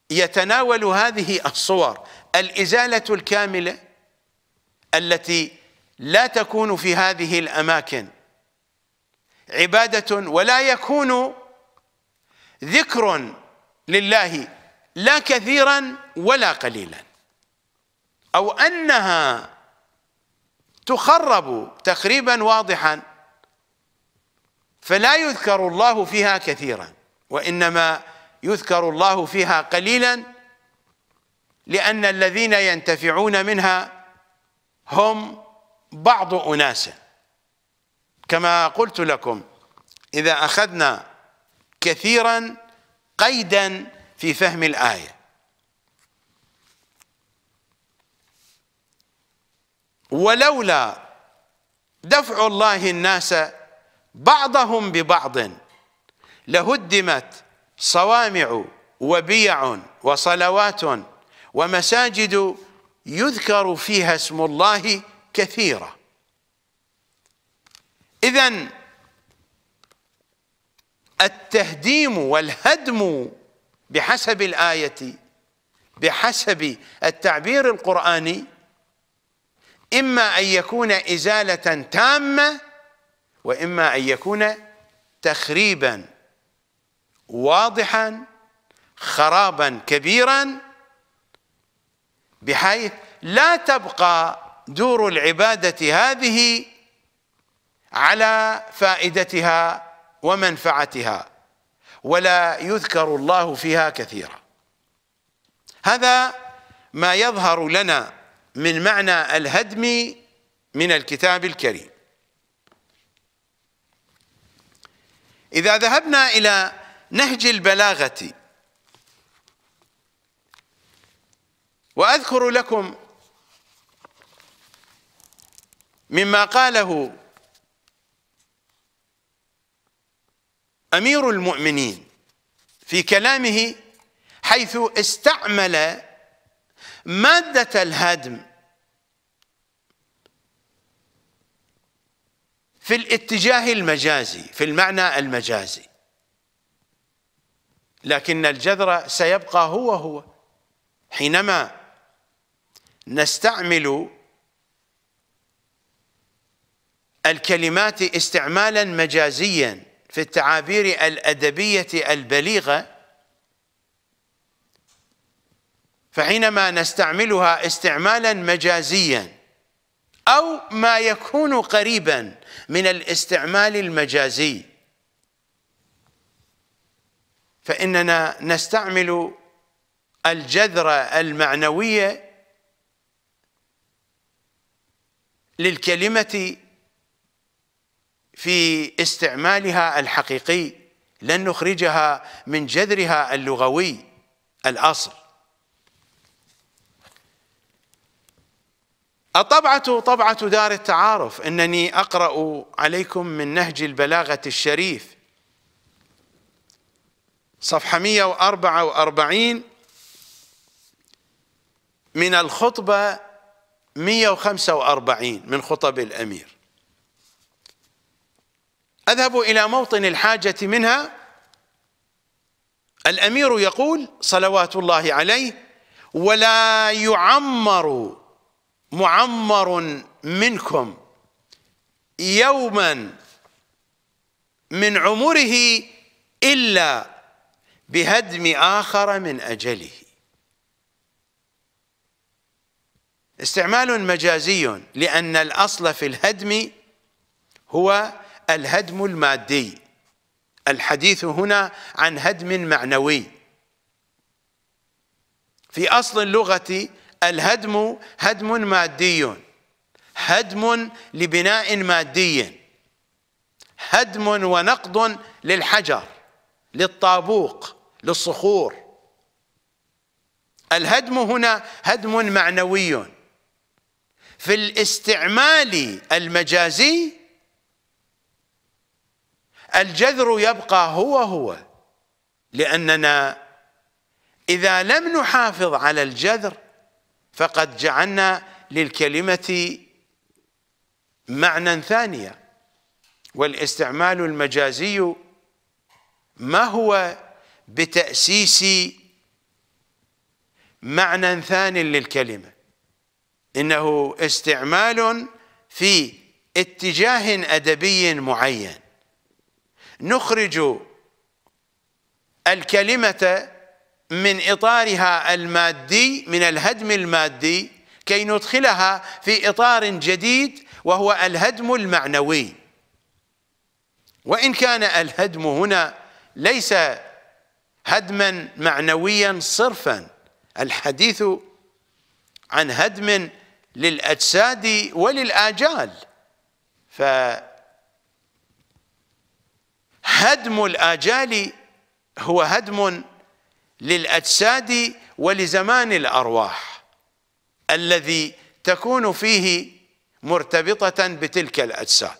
يتناول هذه الصور. الإزالة الكاملة التي لا تكون في هذه الأماكن عبادة ولا يكون ذكر لله لا كثيرا ولا قليلا. أو أنها تخرب تخريبا واضحا فلا يذكر الله فيها كثيرا وإنما يذكر الله فيها قليلا لأن الذين ينتفعون منها هم بعض أناس. كما قلت لكم إذا أخذنا كثيرا قيدا في فهم الآية. ولولا دفع الله الناس بعضهم ببعض لهدمت صوامع وبيع وصلوات ومساجد يذكر فيها اسم الله كثيرا اذا التهديم والهدم بحسب الآية بحسب التعبير القرآني إما أن يكون إزالة تامة وإما أن يكون تخريبا واضحا خرابا كبيرا بحيث لا تبقى دور العبادة هذه على فائدتها ومنفعتها ولا يذكر الله فيها كثيرا. هذا ما يظهر لنا من معنى الهدم من الكتاب الكريم. إذا ذهبنا إلى نهج البلاغة وأذكر لكم مما قاله أمير المؤمنين في كلامه حيث استعمل مادة الهدم في الاتجاه المجازي في المعنى المجازي. لكن الجذر سيبقى هو هو. حينما نستعمل الكلمات استعمالا مجازيا في التعابير الأدبية البليغة فحينما نستعملها استعمالا مجازيا أو ما يكون قريبا من الاستعمال المجازي. فإننا نستعمل الجذر المعنوية للكلمة في استعمالها الحقيقي لن نخرجها من جذرها اللغوي الأصل. الطبعة طبعة دار التعارف إنني أقرأ عليكم من نهج البلاغة الشريف. صفحة 144 من الخطبة 145 من خطب الأمير. أذهب إلى موطن الحاجة منها. الأمير يقول صلوات الله عليه ولا يعمر معمر منكم يوما من عمره إلا بهدم آخر من أجله. استعمال مجازي لأن الأصل في الهدم هو الهدم المادي. الحديث هنا عن هدم معنوي. في أصل اللغة الهدم هدم مادي. هدم لبناء مادي. هدم ونقض للحجر للطابوق للصخور. الهدم هنا هدم معنوي. في الاستعمال المجازي الجذر يبقى هو هو لأننا إذا لم نحافظ على الجذر فقد جعلنا للكلمة معنى ثانيا والاستعمال المجازي ما هو بتأسيس معنى ثان للكلمة؟ إنه استعمال في اتجاه أدبي معين. نخرج الكلمة من إطارها المادي من الهدم المادي كي ندخلها في إطار جديد وهو الهدم المعنوي. وإن كان الهدم هنا ليس هدما معنويا صرفا الحديث عن هدم للأجساد وللآجال. فهدم الآجال هو هدم للأجساد ولزمان الأرواح الذي تكون فيه مرتبطة بتلك الأجساد.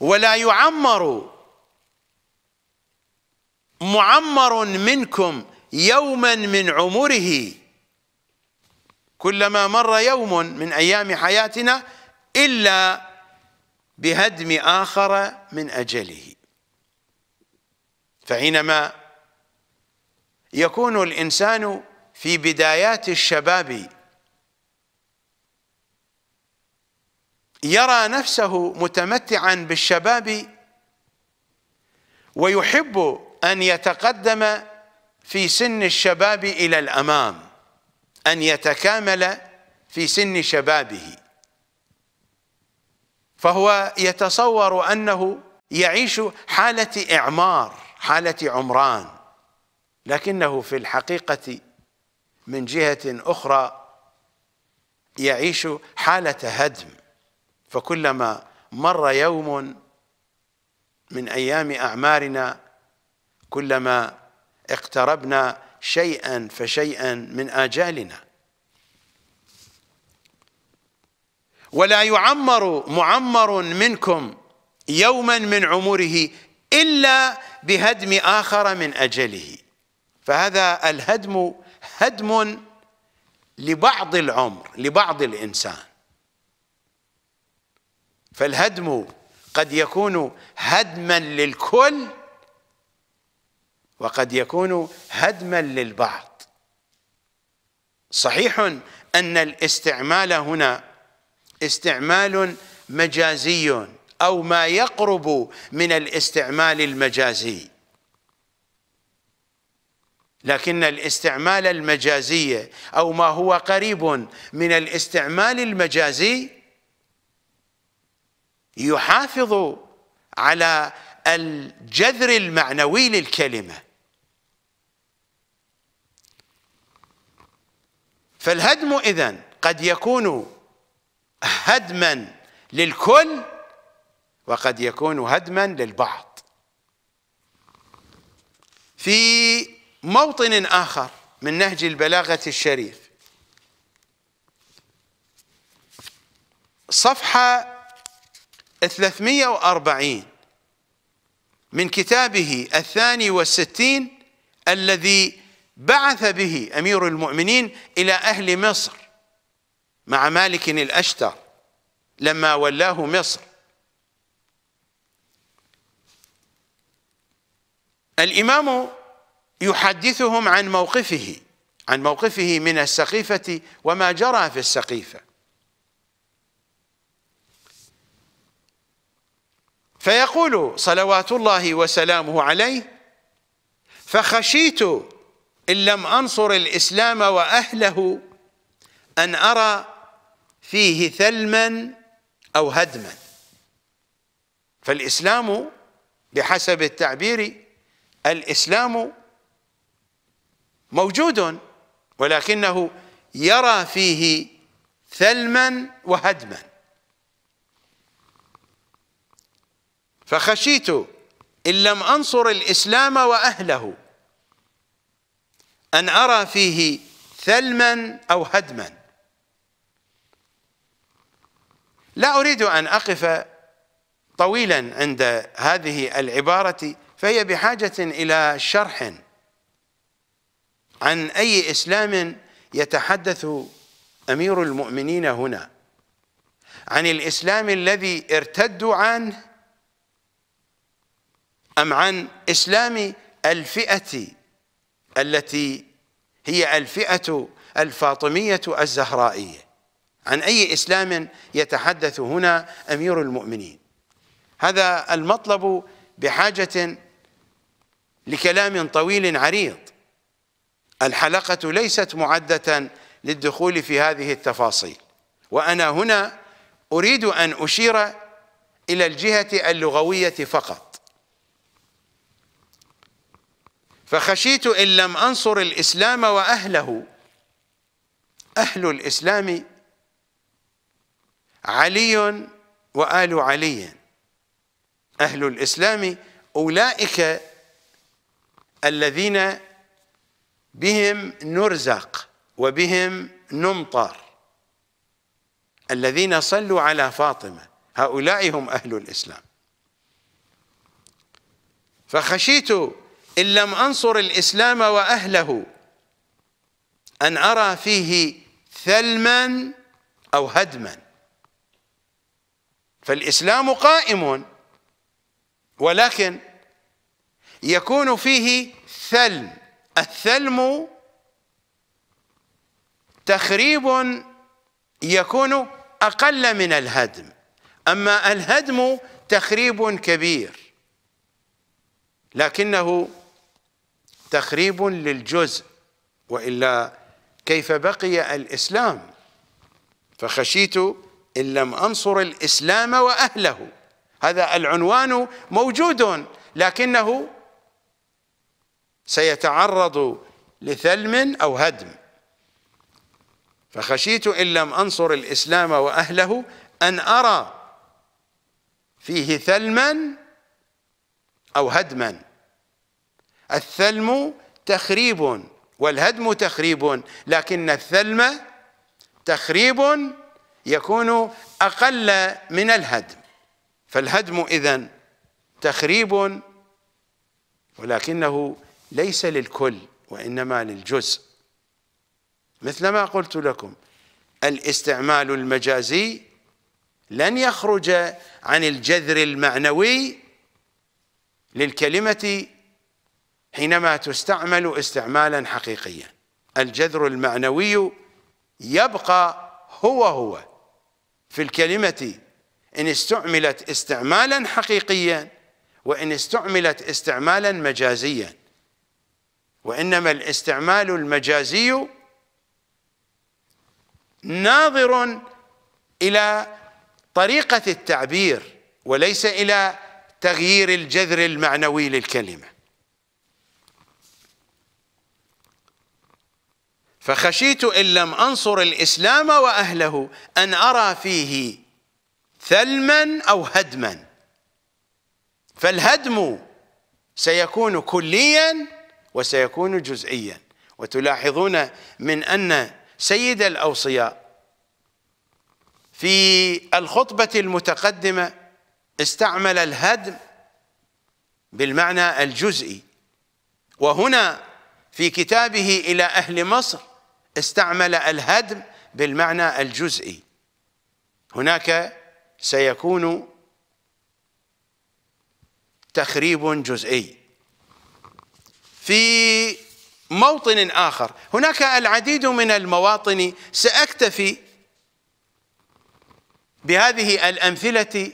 ولا يعمر معمر منكم يوما من عمره. كلما مر يوم من أيام حياتنا إلا بهدم آخر من أجله. فحينما يكون الإنسان في بدايات الشباب يرى نفسه متمتعا بالشباب ويحب أن يتقدم في سن الشباب إلى الأمام أن يتكامل في سن شبابه. فهو يتصور أنه يعيش حالة إعمار. حالة عمران لكنه في الحقيقة من جهة أخرى يعيش حالة هدم. فكلما مر يوم من أيام أعمارنا كلما اقتربنا شيئا فشيئا من آجالنا. ولا يعمر معمر منكم يوما من عمره إلا بهدم آخر من أجله. فهذا الهدم هدم لبعض العمر لبعض الإنسان. فالهدم قد يكون هدما للكل وقد يكون هدما للبعض. صحيح أن الاستعمال هنا استعمال مجازي. أو ما يقرب من الاستعمال المجازي. لكن الاستعمال المجازي أو ما هو قريب من الاستعمال المجازي يحافظ على الجذر المعنوي للكلمة. فالهدم إذن قد يكون هدما للكل وقد يكون هدما للبعض. في موطن آخر من نهج البلاغة الشريف صفحة 340 من كتابه الثاني والستين الذي بعث به أمير المؤمنين إلى أهل مصر مع مالك الأشتر لما ولاه مصر. الإمام يحدثهم عن موقفه عن موقفه من السقيفه وما جرى في السقيفه فيقول صلوات الله وسلامه عليه فخشيت إن لم أنصر الإسلام وأهله أن أرى فيه ثلما أو هدما. فالإسلام بحسب التعبير الإسلام موجود ولكنه يرى فيه ثلما وهدما. فخشيت إن لم أنصر الإسلام وأهله أن أرى فيه ثلما أو هدما. لا أريد أن أقف طويلا عند هذه العبارة فهي بحاجة إلى شرح عن أي إسلام يتحدث أمير المؤمنين هنا. عن الإسلام الذي ارتدوا عنه أم عن إسلام الفئة التي هي الفئة الفاطمية الزهرائية. عن أي إسلام يتحدث هنا أمير المؤمنين. هذا المطلب بحاجة لكلام طويل عريض. الحلقة ليست معدة للدخول في هذه التفاصيل وأنا هنا أريد أن أشير إلى الجهة اللغوية فقط. فخشيت إن لم أنصر الإسلام وأهله. أهل الإسلام علي وآل علي. أهل الإسلام أولئك الذين بهم نرزق وبهم نمطر. الذين صلوا على فاطمة. هؤلاء هم أهل الإسلام. فخشيت إن لم أنصر الإسلام وأهله أن أرى فيه ثلما أو هدما. فالإسلام قائم ولكن يكون فيه ثلم. الثلم تخريب يكون أقل من الهدم. أما الهدم تخريب كبير لكنه تخريب للجزء وإلا كيف بقي الإسلام؟ فخشيت إن لم أنصر الإسلام وأهله. هذا العنوان موجود لكنه سيتعرض لثلم أو هدم. فخشيت إن لم أنصر الإسلام وأهله أن أرى فيه ثلما أو هدما. الثلم تخريب والهدم تخريب لكن الثلم تخريب يكون أقل من الهدم. فالهدم إذن تخريب ولكنه ليس للكل وإنما للجزء. مثلما قلت لكم الاستعمال المجازي لن يخرج عن الجذر المعنوي للكلمة حينما تستعمل استعمالا حقيقيا. الجذر المعنوي يبقى هو هو في الكلمة إن استعملت استعمالا حقيقيا وإن استعملت استعمالا مجازيا. وإنما الاستعمال المجازي ناظر إلى طريقة التعبير وليس إلى تغيير الجذر المعنوي للكلمة. فخشيت إن لم أنصر الإسلام وأهله أن أرى فيه ثلما أو هدما. فالهدم سيكون كليا وسيكون جزئيا. وتلاحظون من أن سيد الأوصياء في الخطبة المتقدمة استعمل الهدم بالمعنى الجزئي. وهنا في كتابه إلى أهل مصر استعمل الهدم بالمعنى الجزئي. هناك سيكون تخريب جزئي. في موطن آخر. هناك العديد من المواطن سأكتفي بهذه الأمثلة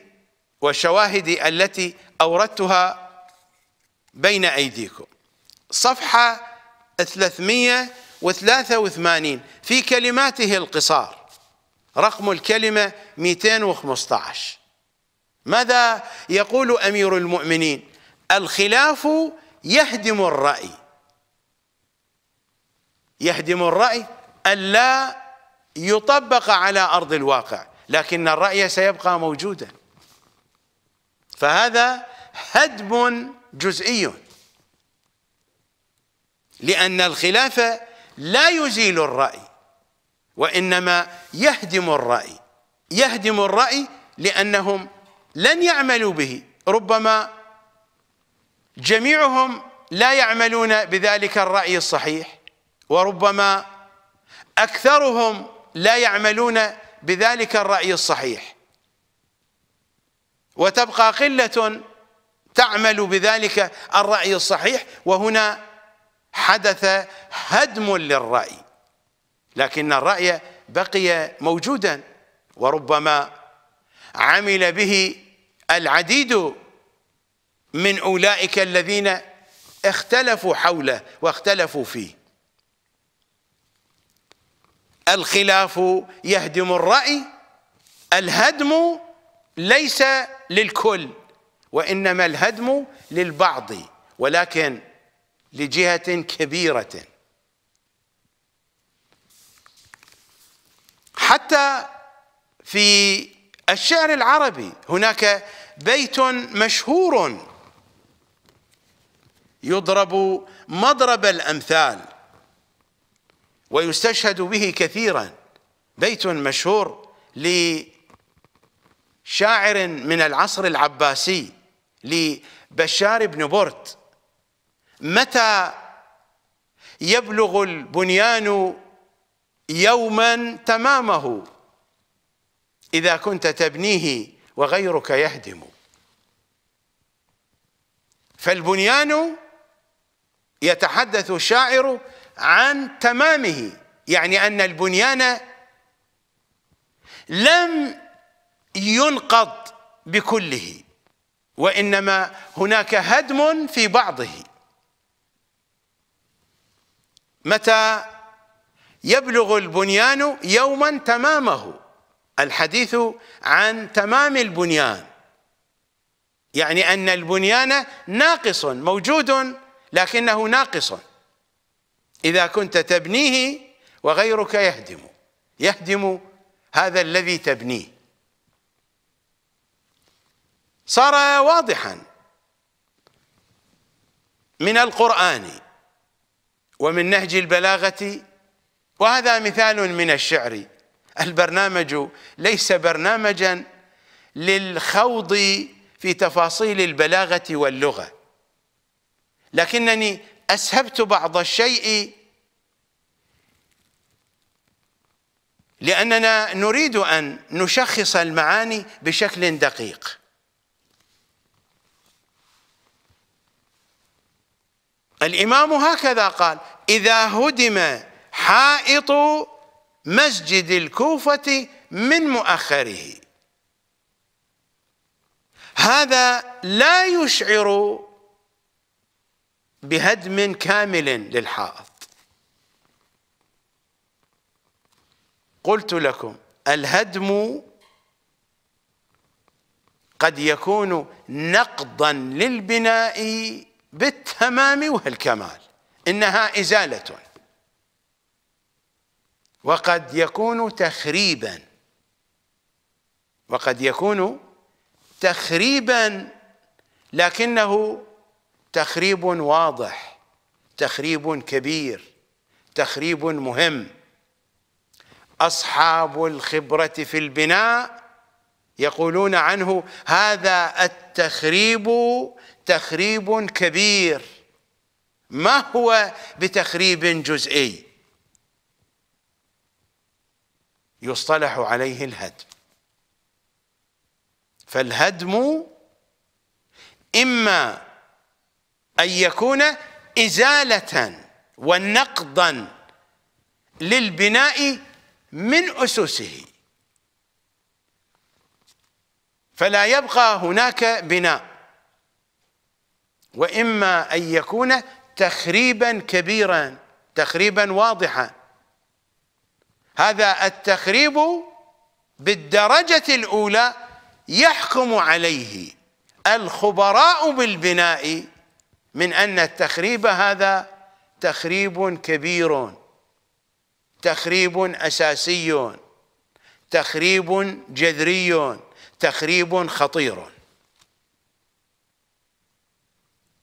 والشواهد التي أوردتها بين أيديكم. صفحة 383 في كلماته القصار رقم الكلمة 215 ماذا يقول أمير المؤمنين؟ الخلاف يهدم الرأي. يهدم الرأي ألا يطبق على أرض الواقع لكن الرأي سيبقى موجودا. فهذا هدم جزئي. لأن الخلاف لا يزيل الرأي وإنما يهدم الرأي. يهدم الرأي لأنهم لن يعملوا به ربما جميعهم لا يعملون بذلك الرأي الصحيح وربما أكثرهم لا يعملون بذلك الرأي الصحيح. وتبقى قلة تعمل بذلك الرأي الصحيح وهنا حدث هدم للرأي لكن الرأي بقي موجودا وربما عمل به العديد من أولئك الذين اختلفوا حوله واختلفوا فيه. الخلاف يهدم الرأي الهدم ليس للكل وإنما الهدم للبعض ولكن لجهة كبيرة. حتى في الشعر العربي هناك بيت مشهور يضرب مضرب الأمثال ويستشهد به كثيرا. بيت مشهور لشاعر من العصر العباسي لبشار بن برد متى يبلغ البنيان يوما تمامه؟ إذا كنت تبنيه وغيرك يهدم. فالبنيان يتحدث الشاعر عن تمامه يعني أن البنيان لم ينقض بكله وإنما هناك هدم في بعضه. متى يبلغ البنيان يوما تمامه؟ الحديث عن تمام البنيان. يعني أن البنيان ناقص موجود لكنه ناقص. إذا كنت تبنيه وغيرك يهدم. يهدم هذا الذي تبنيه. صار واضحا من القرآن ومن نهج البلاغة. وهذا مثال من الشعر. البرنامج ليس برنامجا للخوض في تفاصيل البلاغة واللغة. لكنني أسهبت بعض الشيء لأننا نريد أن نشخص المعاني بشكل دقيق. الإمام هكذا قال إذا هدم حائط مسجد الكوفة من مؤخره. هذا لا يشعر بهدم كامل للحائط. قلت لكم الهدم قد يكون نقضا للبناء بالتمام والكمال إنها إزالة. وقد يكون تخريبا وقد يكون تخريبا لكنه تخريب واضح تخريب كبير تخريب مهم. أصحاب الخبرة في البناء يقولون عنه هذا التخريب تخريب كبير. ما هو بتخريب جزئي؟ يصطلح عليه الهدم. فالهدم إما أن يكون إزالة ونقضا للبناء من أسسه. فلا يبقى هناك بناء وإما أن يكون تخريبا كبيرا تخريبا واضحا. هذا التخريب بالدرجة الأولى يحكم عليه الخبراء بالبناء من أن التخريب هذا تخريب كبير تخريب أساسي تخريب جذري تخريب خطير.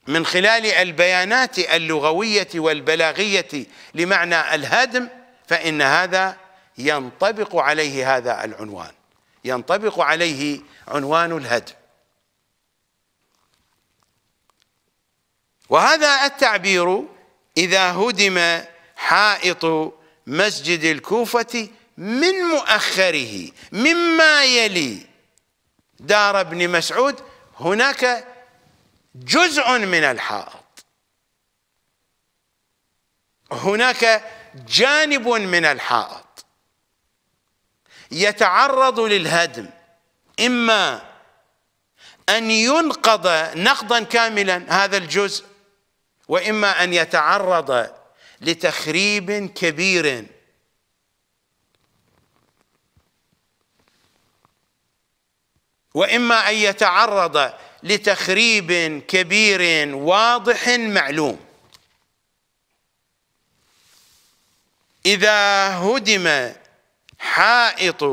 من خلال البيانات اللغوية والبلاغية لمعنى الهدم فإن هذا ينطبق عليه هذا العنوان. ينطبق عليه عنوان الهدم. وهذا التعبير إذا هدم حائط مسجد الكوفة من مؤخره مما يلي. دار ابن مسعود هناك جزء من الحائط. هناك جانب من الحائط. يتعرض للهدم إما أن ينقض نقضا كاملا هذا الجزء وإما أن يتعرض لتخريب كبير. وإما أن يتعرض لتخريب كبير واضح معلوم. إذا هدم حائط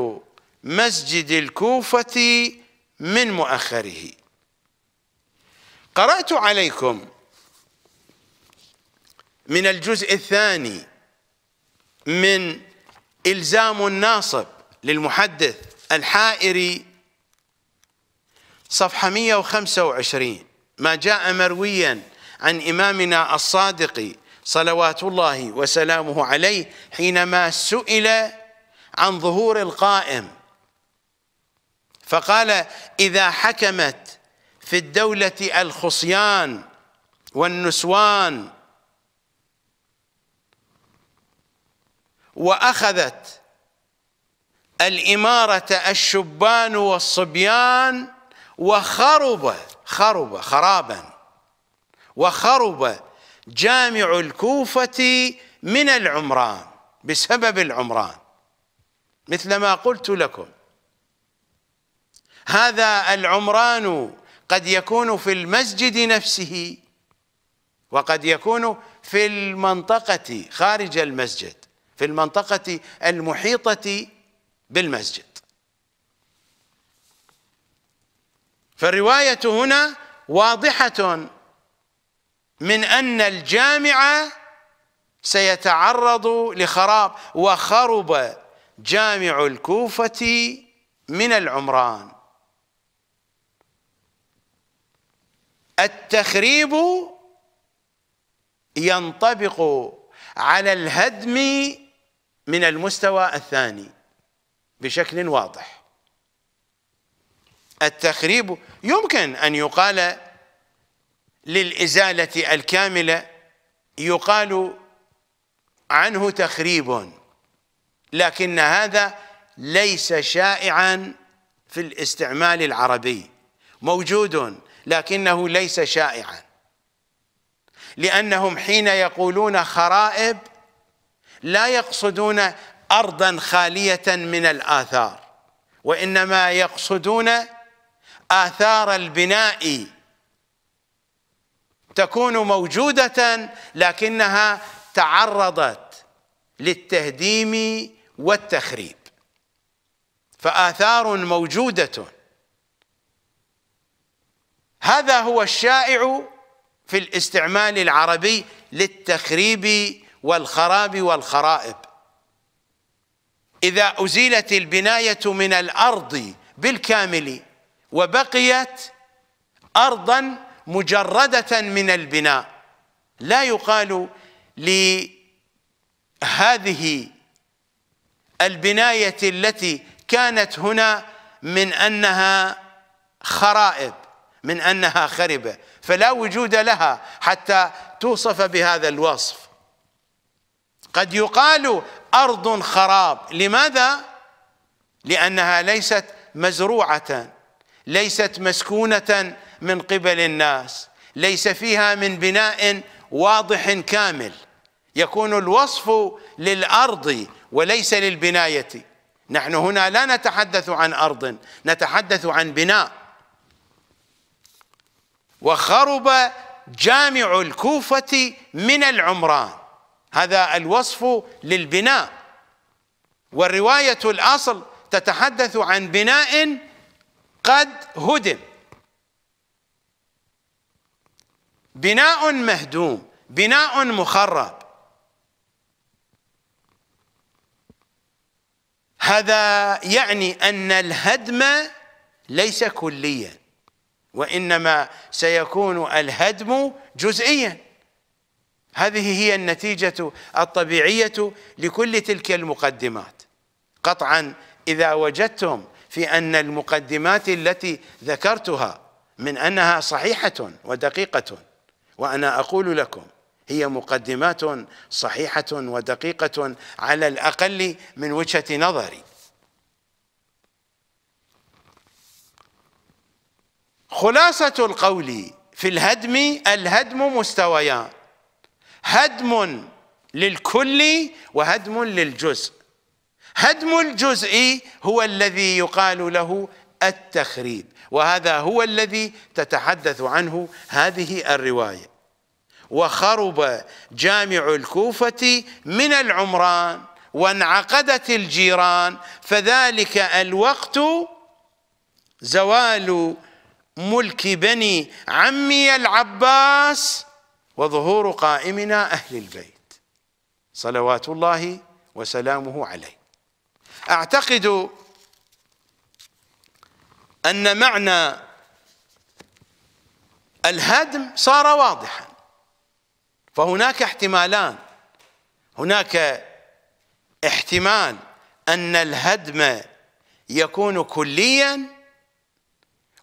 مسجد الكوفة من مؤخره. قرأت عليكم من الجزء الثاني من إلزام الناصب للمحدث الحائري صفحة 125 ما جاء مرويا عن إمامنا الصادق صلوات الله وسلامه عليه حينما سئل عن ظهور القائم. فقال إذا حكمت في الدولة الخصيان والنسوان وأخذت الإمارة الشبان والصبيان وخرب خرب خرابا وخرب جامع الكوفة من العمران بسبب العمران مثل ما قلت لكم. هذا العمران قد يكون في المسجد نفسه وقد يكون في المنطقة خارج المسجد. في المنطقة المحيطة بالمسجد. فالرواية هنا واضحة من أن الجامع سيتعرض لخراب وخرب جامع الكوفة من العمران. التخريب ينطبق على الهدم من المستوى الثاني بشكل واضح. التخريب يمكن أن يقال للإزالة الكاملة يقال عنه تخريب لكن هذا ليس شائعا في الاستعمال العربي. موجود لكنه ليس شائعا. لأنهم حين يقولون خرائب لا يقصدون ارضا خالية من الآثار وإنما يقصدون آثار البناء. تكون موجودة لكنها تعرضت للتهديم والتخريب. فآثار موجودة. هذا هو الشائع في الاستعمال العربي للتخريب والخراب والخرائب. إذا أزيلت البناية من الأرض بالكامل وبقيت ارضا مجردة من البناء لا يقال لهذه البناية التي كانت هنا من أنها خرائب من أنها خربه فلا وجود لها حتى توصف بهذا الوصف. قد يقال أرض خراب. لماذا؟ لأنها ليست مزروعة ليست مسكونة من قبل الناس ليس فيها من بناء واضح كامل. يكون الوصف للأرض وليس للبناية. نحن هنا لا نتحدث عن أرض نتحدث عن بناء. وخرب جامع الكوفة من العمران. هذا الوصف للبناء. والرواية الأصل تتحدث عن بناء قد هدم. بناء مهدوم بناء مخرب. هذا يعني أن الهدم ليس كليا وإنما سيكون الهدم جزئيا. هذه هي النتيجة الطبيعية لكل تلك المقدمات. قطعا إذا وجدتم في أن المقدمات التي ذكرتها من أنها صحيحة ودقيقة وأنا أقول لكم هي مقدمات صحيحة ودقيقة على الأقل من وجهة نظري. خلاصة القول في الهدم الهدم مستويان. هدم للكل وهدم للجزء. هدم الجزء هو الذي يقال له التخريب وهذا هو الذي تتحدث عنه هذه الرواية. وخرب جامع الكوفة من العمران وانعقدت الجيران فذلك الوقت زوال ملك بني عمي العباس وظهور قائمنا أهل البيت. صلوات الله وسلامه عليه. أعتقد أن معنى الهدم صار واضحا. فهناك احتمالان. هناك احتمال أن الهدم يكون كليا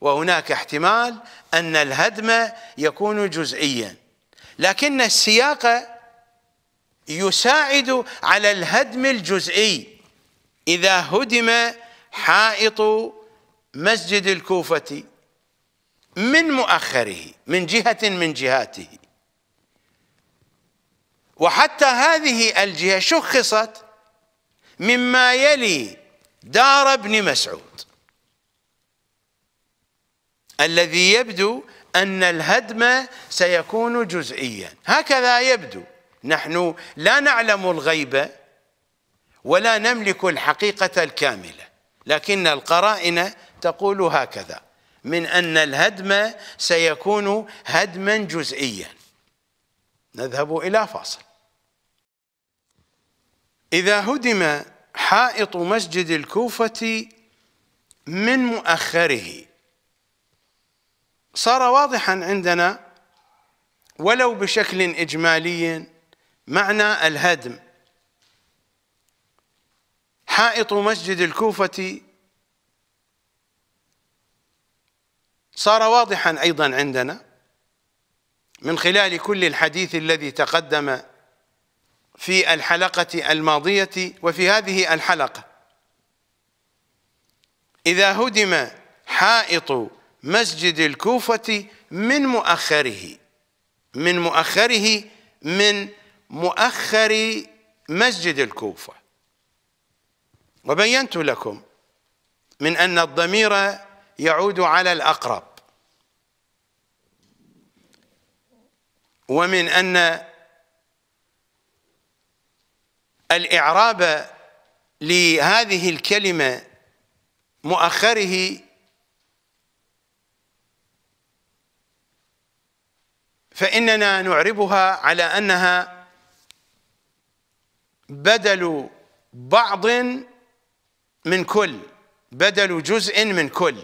وهناك احتمال أن الهدم يكون جزئيا. لكن السياق يساعد على الهدم الجزئي. إذا هدم حائط مسجد الكوفة من مؤخره من جهة من جهاته. وحتى هذه الجهة شخصت مما يلي دار ابن مسعود الذي يبدو أن الهدم سيكون جزئيا. هكذا يبدو. نحن لا نعلم الغيب ولا نملك الحقيقة الكاملة لكن القرائن تقول هكذا من أن الهدم سيكون هدما جزئيا. نذهب إلى فاصل. إذا هدم حائط مسجد الكوفة من مؤخره صار واضحا عندنا ولو بشكل إجمالي معنى الهدم. حائط مسجد الكوفة صار واضحا أيضا عندنا من خلال كل الحديث الذي تقدم في الحلقة الماضية وفي هذه الحلقة. إذا هدم حائط مسجد الكوفة من مؤخره من مؤخره من مؤخر مسجد الكوفة. وبينت لكم من أن الضمير يعود على الأقرب. ومن أن الإعراب لهذه الكلمة مؤخره فإننا نعربها على أنها بدل بعض من كل بدل جزء من كل.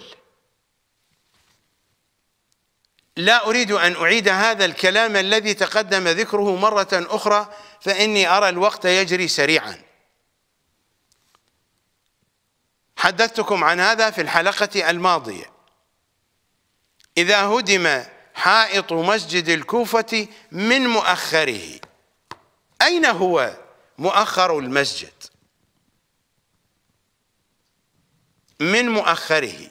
لا أريد أن أعيد هذا الكلام الذي تقدم ذكره مرة أخرى فإني أرى الوقت يجري سريعا. حدثتكم عن هذا في الحلقة الماضية. إذا هدم حائط مسجد الكوفة من مؤخره. أين هو مؤخر المسجد؟ من مؤخره.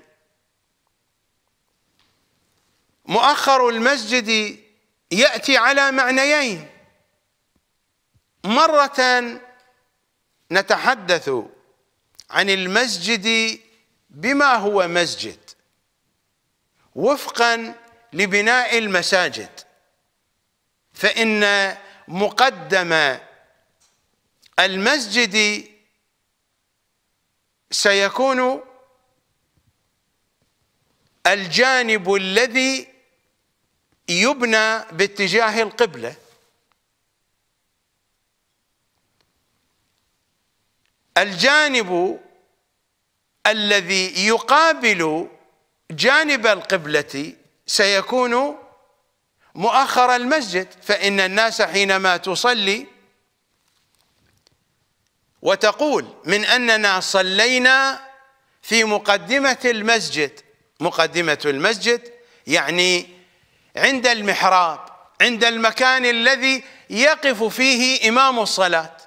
مؤخر المسجد يأتي على معنيين. مرة نتحدث عن المسجد بما هو مسجد. وفقا لبناء المساجد. فإن مقدم المسجد سيكون الجانب الذي يبنى باتجاه القبلة. الجانب الذي يقابل جانب القبلة سيكون مؤخر المسجد فإن الناس حينما تصلي وتقول من أننا صلينا في مقدمة المسجد مقدمة المسجد يعني عند المحراب عند المكان الذي يقف فيه إمام الصلاة.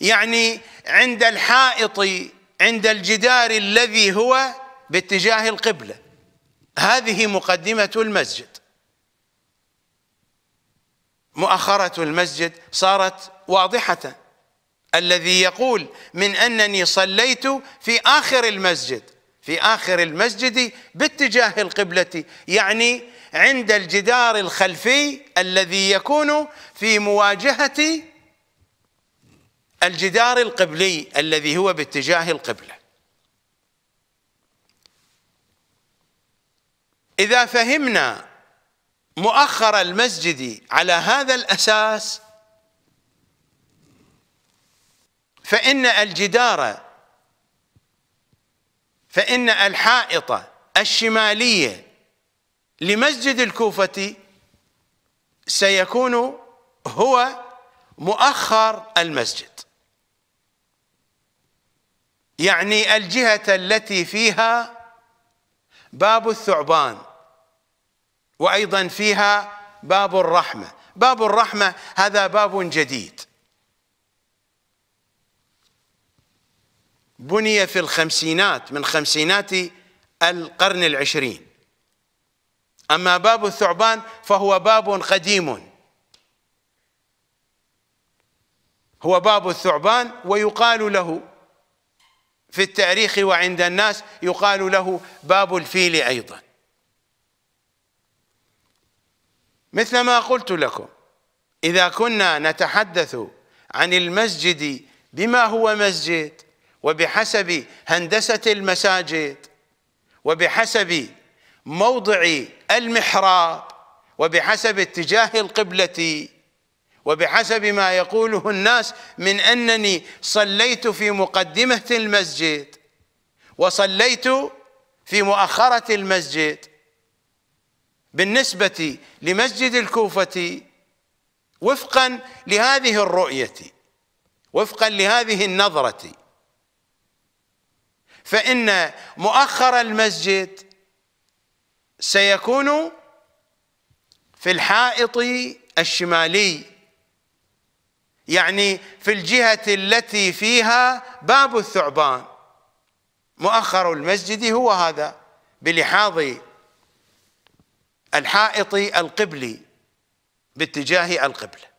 يعني عند الحائط عند الجدار الذي هو باتجاه القبلة. هذه مقدمة المسجد. مؤخرة المسجد صارت واضحة. الذي يقول من أنني صليت في آخر المسجد في آخر المسجد باتجاه القبلة يعني عند الجدار الخلفي الذي يكون في مواجهة الجدار القبلي الذي هو باتجاه القبلة. إذا فهمنا مؤخر المسجد على هذا الأساس فإن الجدار فإن الحائط الشمالية لمسجد الكوفة سيكون هو مؤخر المسجد. يعني الجهة التي فيها باب الثعبان. وأيضا فيها باب الرحمة. باب الرحمة هذا باب جديد. بني في الخمسينات من خمسينات القرن العشرين. أما باب الثعبان فهو باب قديم. هو باب الثعبان ويقال له في التاريخ وعند الناس يقال له باب الفيل أيضا. مثل ما قلت لكم. إذا كنا نتحدث عن المسجد بما هو مسجد وبحسب هندسة المساجد وبحسب موضع المحراب وبحسب اتجاه القبلة وبحسب ما يقوله الناس من أنني صليت في مقدمة المسجد وصليت في مؤخرة المسجد بالنسبة لمسجد الكوفة وفقا لهذه الرؤية وفقا لهذه النظرة. فإن مؤخر المسجد سيكون في الحائط الشمالي يعني في الجهة التي فيها باب الثعبان. مؤخر المسجد هو هذا بلحاظ الحائط القبلي باتجاه القبلة.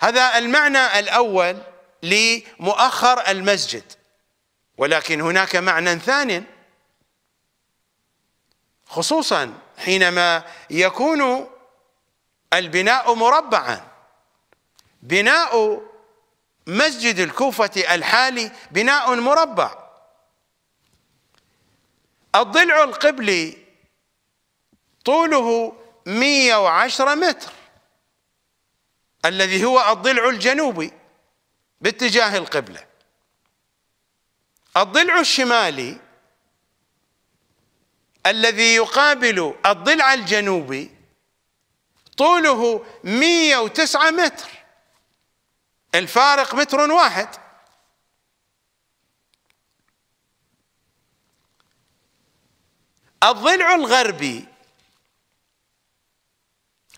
هذا المعنى الأول لمؤخر المسجد ولكن هناك معنى ثاني خصوصا حينما يكون البناء مربعا. بناء مسجد الكوفة الحالي بناء مربع. الضلع القبلي طوله 110 متر الذي هو الضلع الجنوبي باتجاه القبلة. الضلع الشمالي الذي يقابل الضلع الجنوبي طوله 109 متر الفارق متر واحد. الضلع الغربي.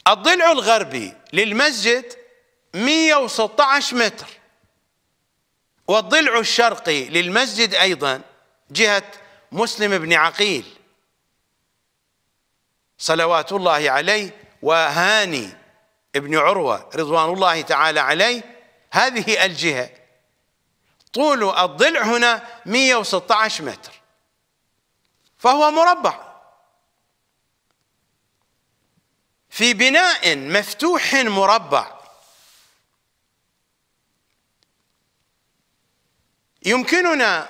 الضلع الغربي للمسجد 116 متر. والضلع الشرقي للمسجد أيضا جهة مسلم بن عقيل. صلوات الله عليه وهاني ابن عروة رضوان الله تعالى عليه. هذه الجهة. طول الضلع هنا 116 متر. فهو مربع. في بناء مفتوح مربع. يمكننا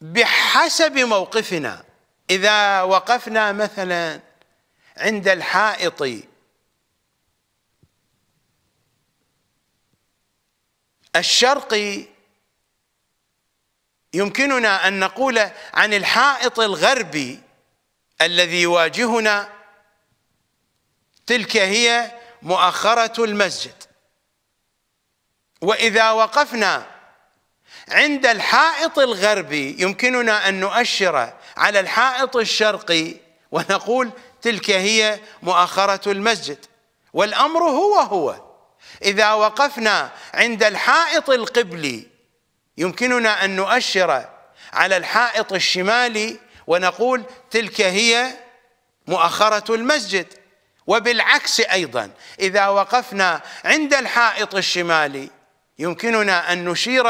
بحسب موقفنا إذا وقفنا مثلا عند الحائط الشرقي يمكننا أن نقول عن الحائط الغربي الذي يواجهنا تلك هي مؤخرة المسجد. وإذا وقفنا عند الحائط الغربي يمكننا أن نؤشر على الحائط الشرقي ونقول تلك هي مؤخرة المسجد. والأمر هو هو. إذا وقفنا عند الحائط القبلي يمكننا أن نؤشر على الحائط الشمالي ونقول تلك هي مؤخرة المسجد وبالعكس أيضا إذا وقفنا عند الحائط الشمالي يمكننا أن نشير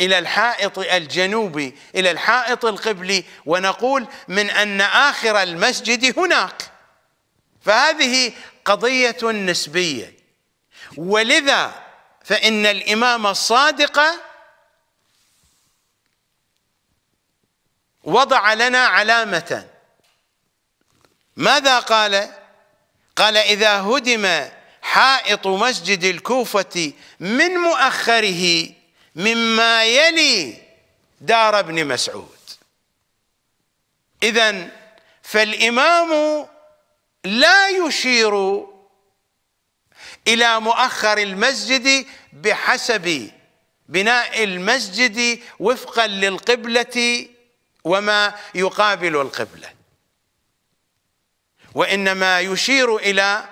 إلى الحائط الجنوبي إلى الحائط القبلي ونقول من أن آخر المسجد هناك. فهذه قضية نسبية. ولذا فإن الإمام الصادق وضع لنا علامة. ماذا قال؟ قال إذا هدم حائط مسجد الكوفة من مؤخره مما يلي دار ابن مسعود. اذا فالإمام لا يشير إلى مؤخر المسجد بحسب بناء المسجد وفقا للقبلة وما يقابل القبلة. وإنما يشير إلى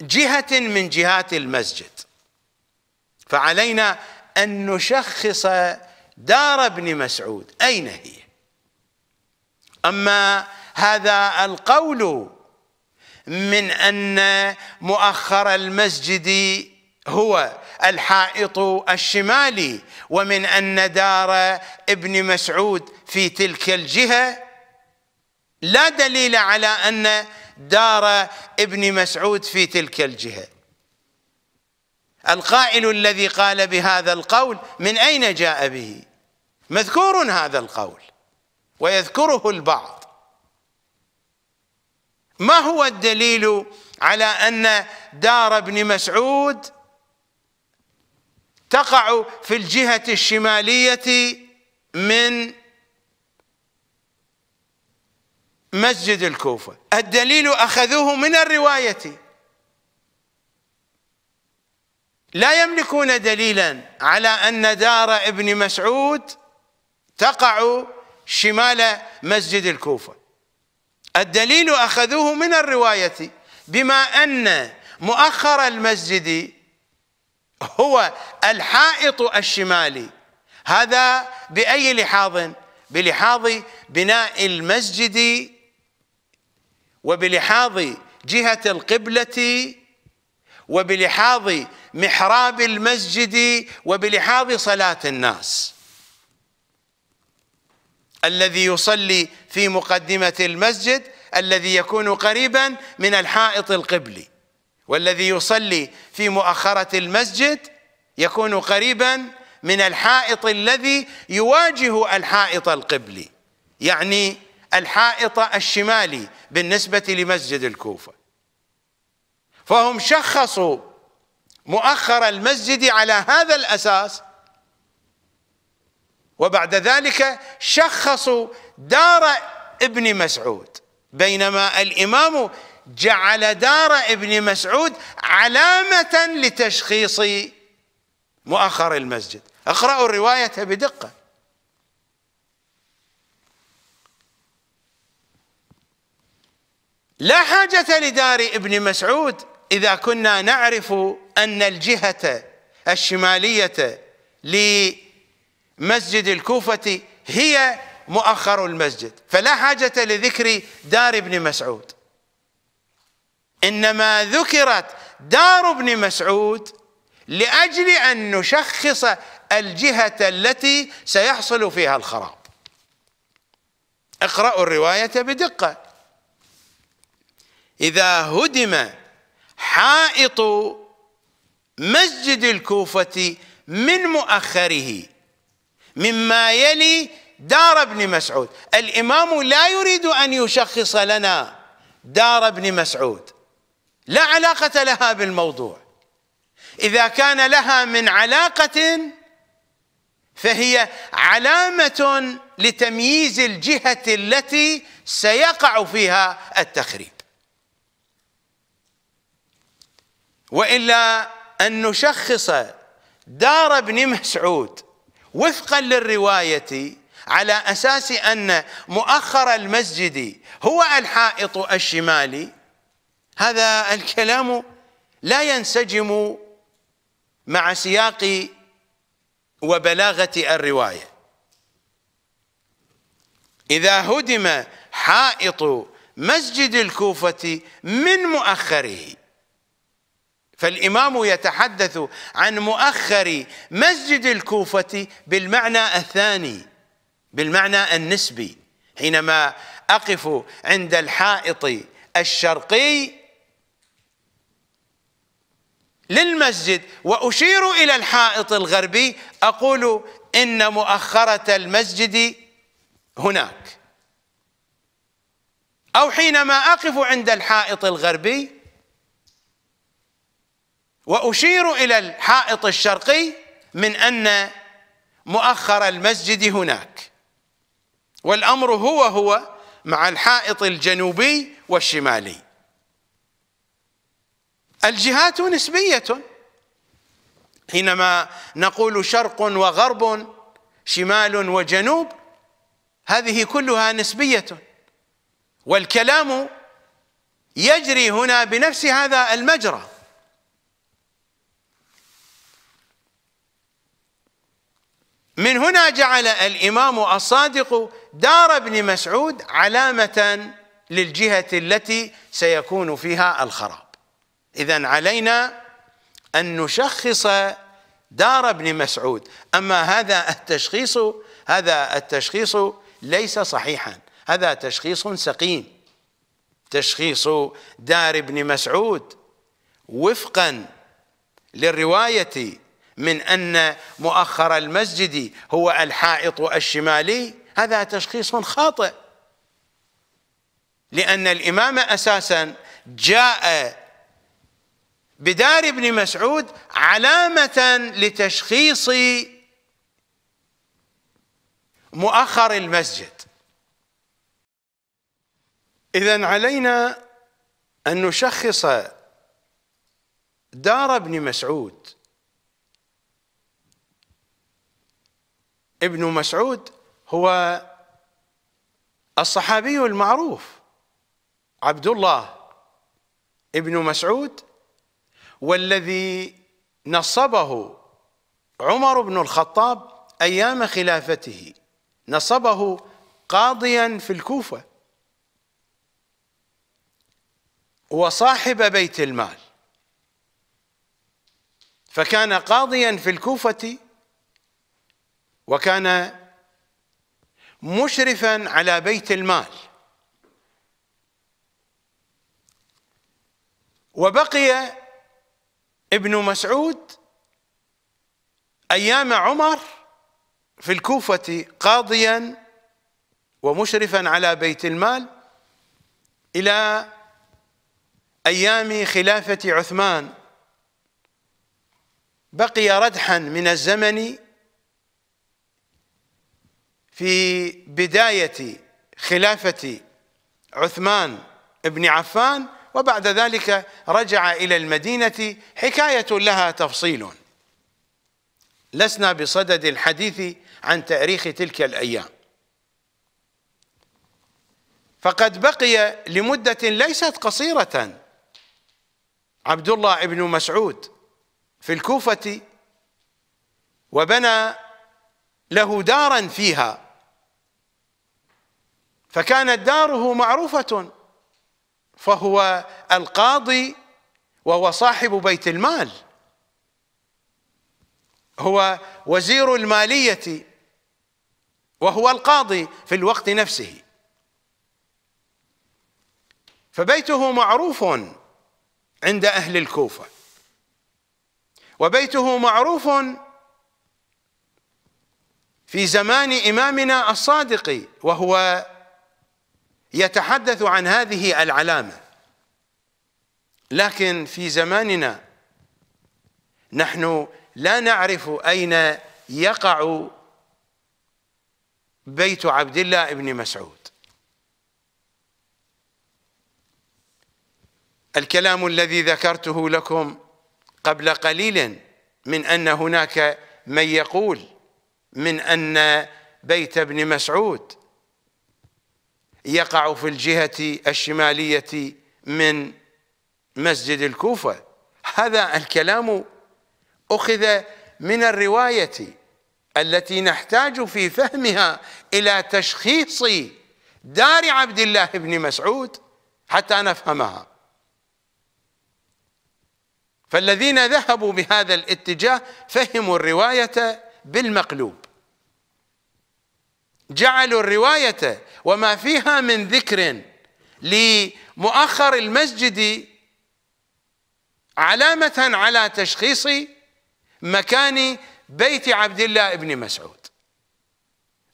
جهة من جهات المسجد. فعلينا أن نشخص دار ابن مسعود. أين هي؟ أما هذا القول من أن مؤخر المسجد هو الحائط الشمالي ومن أن دار ابن مسعود في تلك الجهة لا دليل على أن دار ابن مسعود في تلك الجهة. القائل الذي قال بهذا القول من أين جاء به؟ مذكور هذا القول ويذكره البعض. ما هو الدليل على أن دار ابن مسعود تقع في الجهة الشمالية من مسجد الكوفة؟ الدليل أخذوه من الرواية. لا يملكون دليلا على أن دار ابن مسعود تقع شمال مسجد الكوفة. الدليل أخذوه من الرواية بما أن مؤخر المسجد هو الحائط الشمالي. هذا بأي لحاظ؟ بلحاظ بناء المسجد وبلحاظ جهة القبلة وبلحاظ محراب المسجد وبلحاظ صلاة الناس. الذي يصلي في مقدمة المسجد الذي يكون قريبا من الحائط القبلي والذي يصلي في مؤخرة المسجد يكون قريبا من الحائط الذي يواجه الحائط القبلي يعني الحائط الشمالي بالنسبة لمسجد الكوفة. فهم شخصوا مؤخر المسجد على هذا الأساس وبعد ذلك شخصوا دار ابن مسعود. بينما الإمام جعل دار ابن مسعود علامة لتشخيص مؤخر المسجد. اقرأوا الرواية بدقة. لا حاجة لدار ابن مسعود إذا كنا نعرف أن الجهة الشمالية لمسجد الكوفة هي مؤخر المسجد. فلا حاجة لذكر دار ابن مسعود. إنما ذكرت دار ابن مسعود لأجل أن نشخص الجهة التي سيحصل فيها الخراب. اقرأوا الرواية بدقة. إذا هدم حائط مسجد الكوفة من مؤخره مما يلي دار ابن مسعود. الإمام لا يريد أن يشخص لنا دار ابن مسعود. لا علاقة لها بالموضوع. إذا كان لها من علاقة فهي علامة لتمييز الجهة التي سيقع فيها التخريب. وإلا أن نشخص دار ابن مسعود وفقا للرواية على أساس أن مؤخر المسجد هو الحائط الشمالي هذا الكلام لا ينسجم مع سياق وبلاغة الرواية. إذا هدم حائط مسجد الكوفة من مؤخره فالإمام يتحدث عن مؤخر مسجد الكوفة بالمعنى الثاني بالمعنى النسبي حينما أقف عند الحائط الشرقي للمسجد وأشير إلى الحائط الغربي أقول إن مؤخرة المسجد هناك. أو حينما أقف عند الحائط الغربي وأشير إلى الحائط الشرقي من أن مؤخر المسجد هناك. والأمر هو هو مع الحائط الجنوبي والشمالي. الجهات نسبية. حينما نقول شرق وغرب شمال وجنوب هذه كلها نسبية. والكلام يجري هنا بنفس هذا المجرى. من هنا جعل الإمام الصادق دار ابن مسعود علامة للجهة التي سيكون فيها الخراب. إذا علينا أن نشخص دار ابن مسعود. أما هذا التشخيص هذا التشخيص ليس صحيحا. هذا تشخيص سقيم. تشخيص دار ابن مسعود وفقا للرواية من أن مؤخر المسجد هو الحائط الشمالي هذا تشخيص خاطئ. لأن الإمام أساسا جاء بدار ابن مسعود علامة لتشخيص مؤخر المسجد. إذا علينا أن نشخص دار ابن مسعود ابن مسعود هو الصحابي المعروف عبد الله ابن مسعود والذي نصبه عمر بن الخطاب أيام خلافته نصبه قاضيا في الكوفة وصاحب بيت المال فكان قاضيا في الكوفة وكان مشرفا على بيت المال. وبقي ابن مسعود أيام عمر في الكوفة قاضيا ومشرفا على بيت المال إلى أيام خلافة عثمان. بقي ردحا من الزمن في بداية خلافة عثمان بن عفان وبعد ذلك رجع إلى المدينة حكاية لها تفصيل. لسنا بصدد الحديث عن تاريخ تلك الأيام. فقد بقي لمدة ليست قصيرة. عبد الله بن مسعود في الكوفة وبنى له دارا فيها. فكانت داره معروفة فهو القاضي وهو صاحب بيت المال. هو وزير المالية وهو القاضي في الوقت نفسه. فبيته معروف عند أهل الكوفة. وبيته معروف في زمان إمامنا الصادق وهو يتحدث عن هذه العلامة. لكن في زماننا نحن لا نعرف أين يقع بيت عبد الله بن مسعود. الكلام الذي ذكرته لكم قبل قليل من أن هناك من يقول من أن بيت ابن مسعود يقع في الجهة الشمالية من مسجد الكوفة. هذا الكلام أخذ من الرواية التي نحتاج في فهمها إلى تشخيص دار عبد الله بن مسعود حتى نفهمها. فالذين ذهبوا بهذا الاتجاه فهموا الرواية بالمقلوب. جعلوا الرواية وما فيها من ذكر لمؤخر المسجد علامة على تشخيص مكان بيت عبد الله بن مسعود.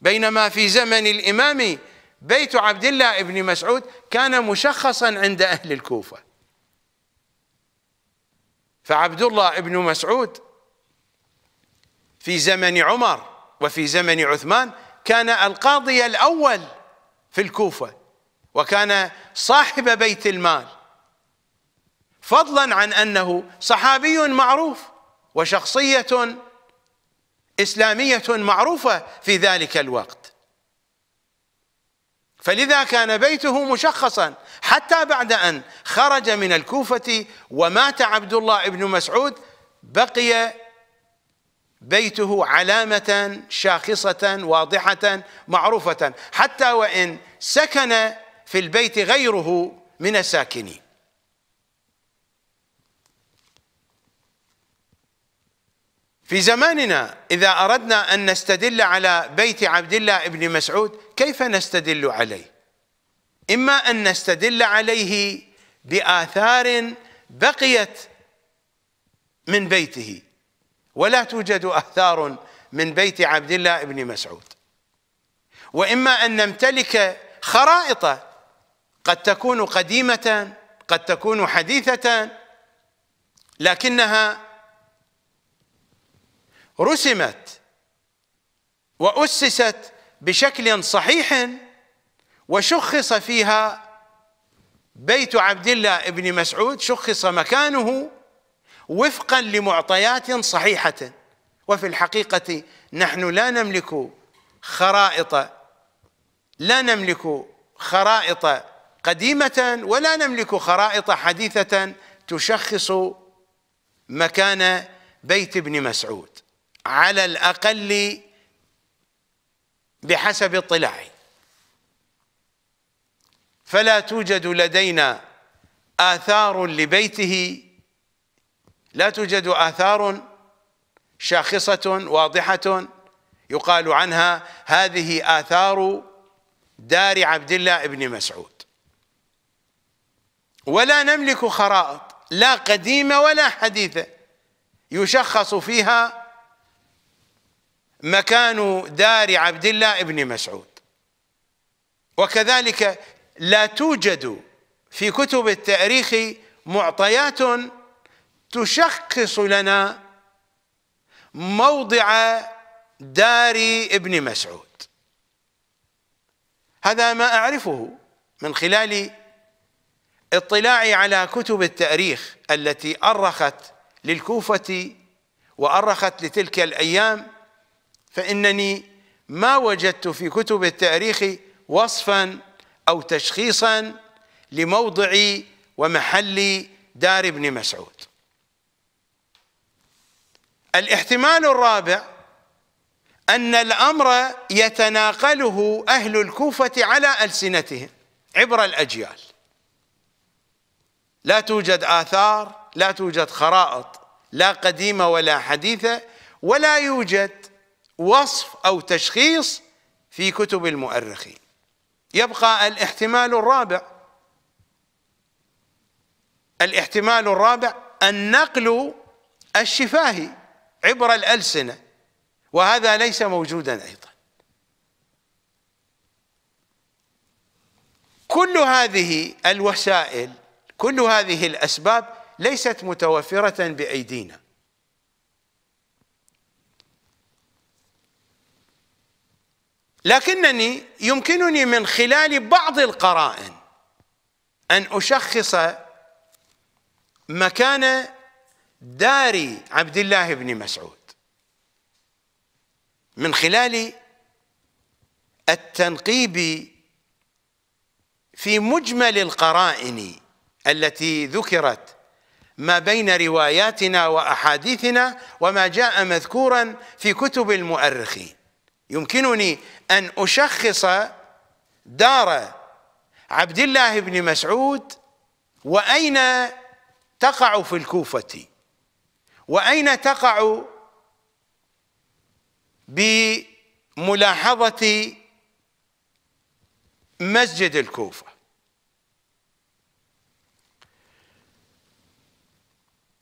بينما في زمن الإمام بيت عبد الله بن مسعود كان مشخصا عند أهل الكوفة. فعبد الله بن مسعود في زمن عمر وفي زمن عثمان كان القاضي الأول في الكوفة وكان صاحب بيت المال. فضلا عن أنه صحابي معروف وشخصية إسلامية معروفة في ذلك الوقت. فلذا كان بيته مشخصا حتى بعد أن خرج من الكوفة ومات عبد الله بن مسعود بقي بيته علامة شاخصة واضحة معروفة حتى وإن سكن في البيت غيره من الساكنين. في زماننا إذا أردنا أن نستدل على بيت عبد الله بن مسعود كيف نستدل عليه؟ إما أن نستدل عليه بآثار بقيت من بيته ولا توجد آثار من بيت عبد الله بن مسعود. وإما أن نمتلك خرائط قد تكون قديمة قد تكون حديثة لكنها رسمت وأسست بشكل صحيح وشخص فيها بيت عبد الله بن مسعود شخص مكانه وفقا لمعطيات صحيحة. وفي الحقيقة نحن لا نملك خرائط لا نملك خرائط قديمة ولا نملك خرائط حديثة تشخص مكان بيت ابن مسعود. على الأقل بحسب اطلاعي. فلا توجد لدينا آثار لبيته لا توجد آثار شاخصة واضحة يقال عنها هذه آثار دار عبد الله بن مسعود. ولا نملك خرائط لا قديمة ولا حديثة يشخص فيها مكان دار عبد الله بن مسعود. وكذلك لا توجد في كتب التاريخ معطيات تشخص لنا موضع دار ابن مسعود. هذا ما أعرفه من خلال اطلاعي على كتب التاريخ التي أرخت للكوفة وأرخت لتلك الأيام فإنني ما وجدت في كتب التاريخ وصفا أو تشخيصا لموضع ومحل دار ابن مسعود. الاحتمال الرابع أن الأمر يتناقله أهل الكوفة على ألسنتهم عبر الأجيال. لا توجد آثار لا توجد خرائط لا قديمة ولا حديثة ولا يوجد وصف أو تشخيص في كتب المؤرخين. يبقى الاحتمال الرابع الاحتمال الرابع النقل الشفاهي عبر الألسنة وهذا ليس موجودا أيضا. كل هذه الوسائل كل هذه الأسباب ليست متوفرة بأيدينا. لكنني يمكنني من خلال بعض القرائن أن أشخص مكان دار عبد الله بن مسعود. من خلال التنقيب في مجمل القرائن التي ذكرت ما بين رواياتنا وأحاديثنا وما جاء مذكورا في كتب المؤرخين. يمكنني أن أشخص دار عبد الله بن مسعود وأين تقع في الكوفة؟ وأين تقع بملاحظة مسجد الكوفة؟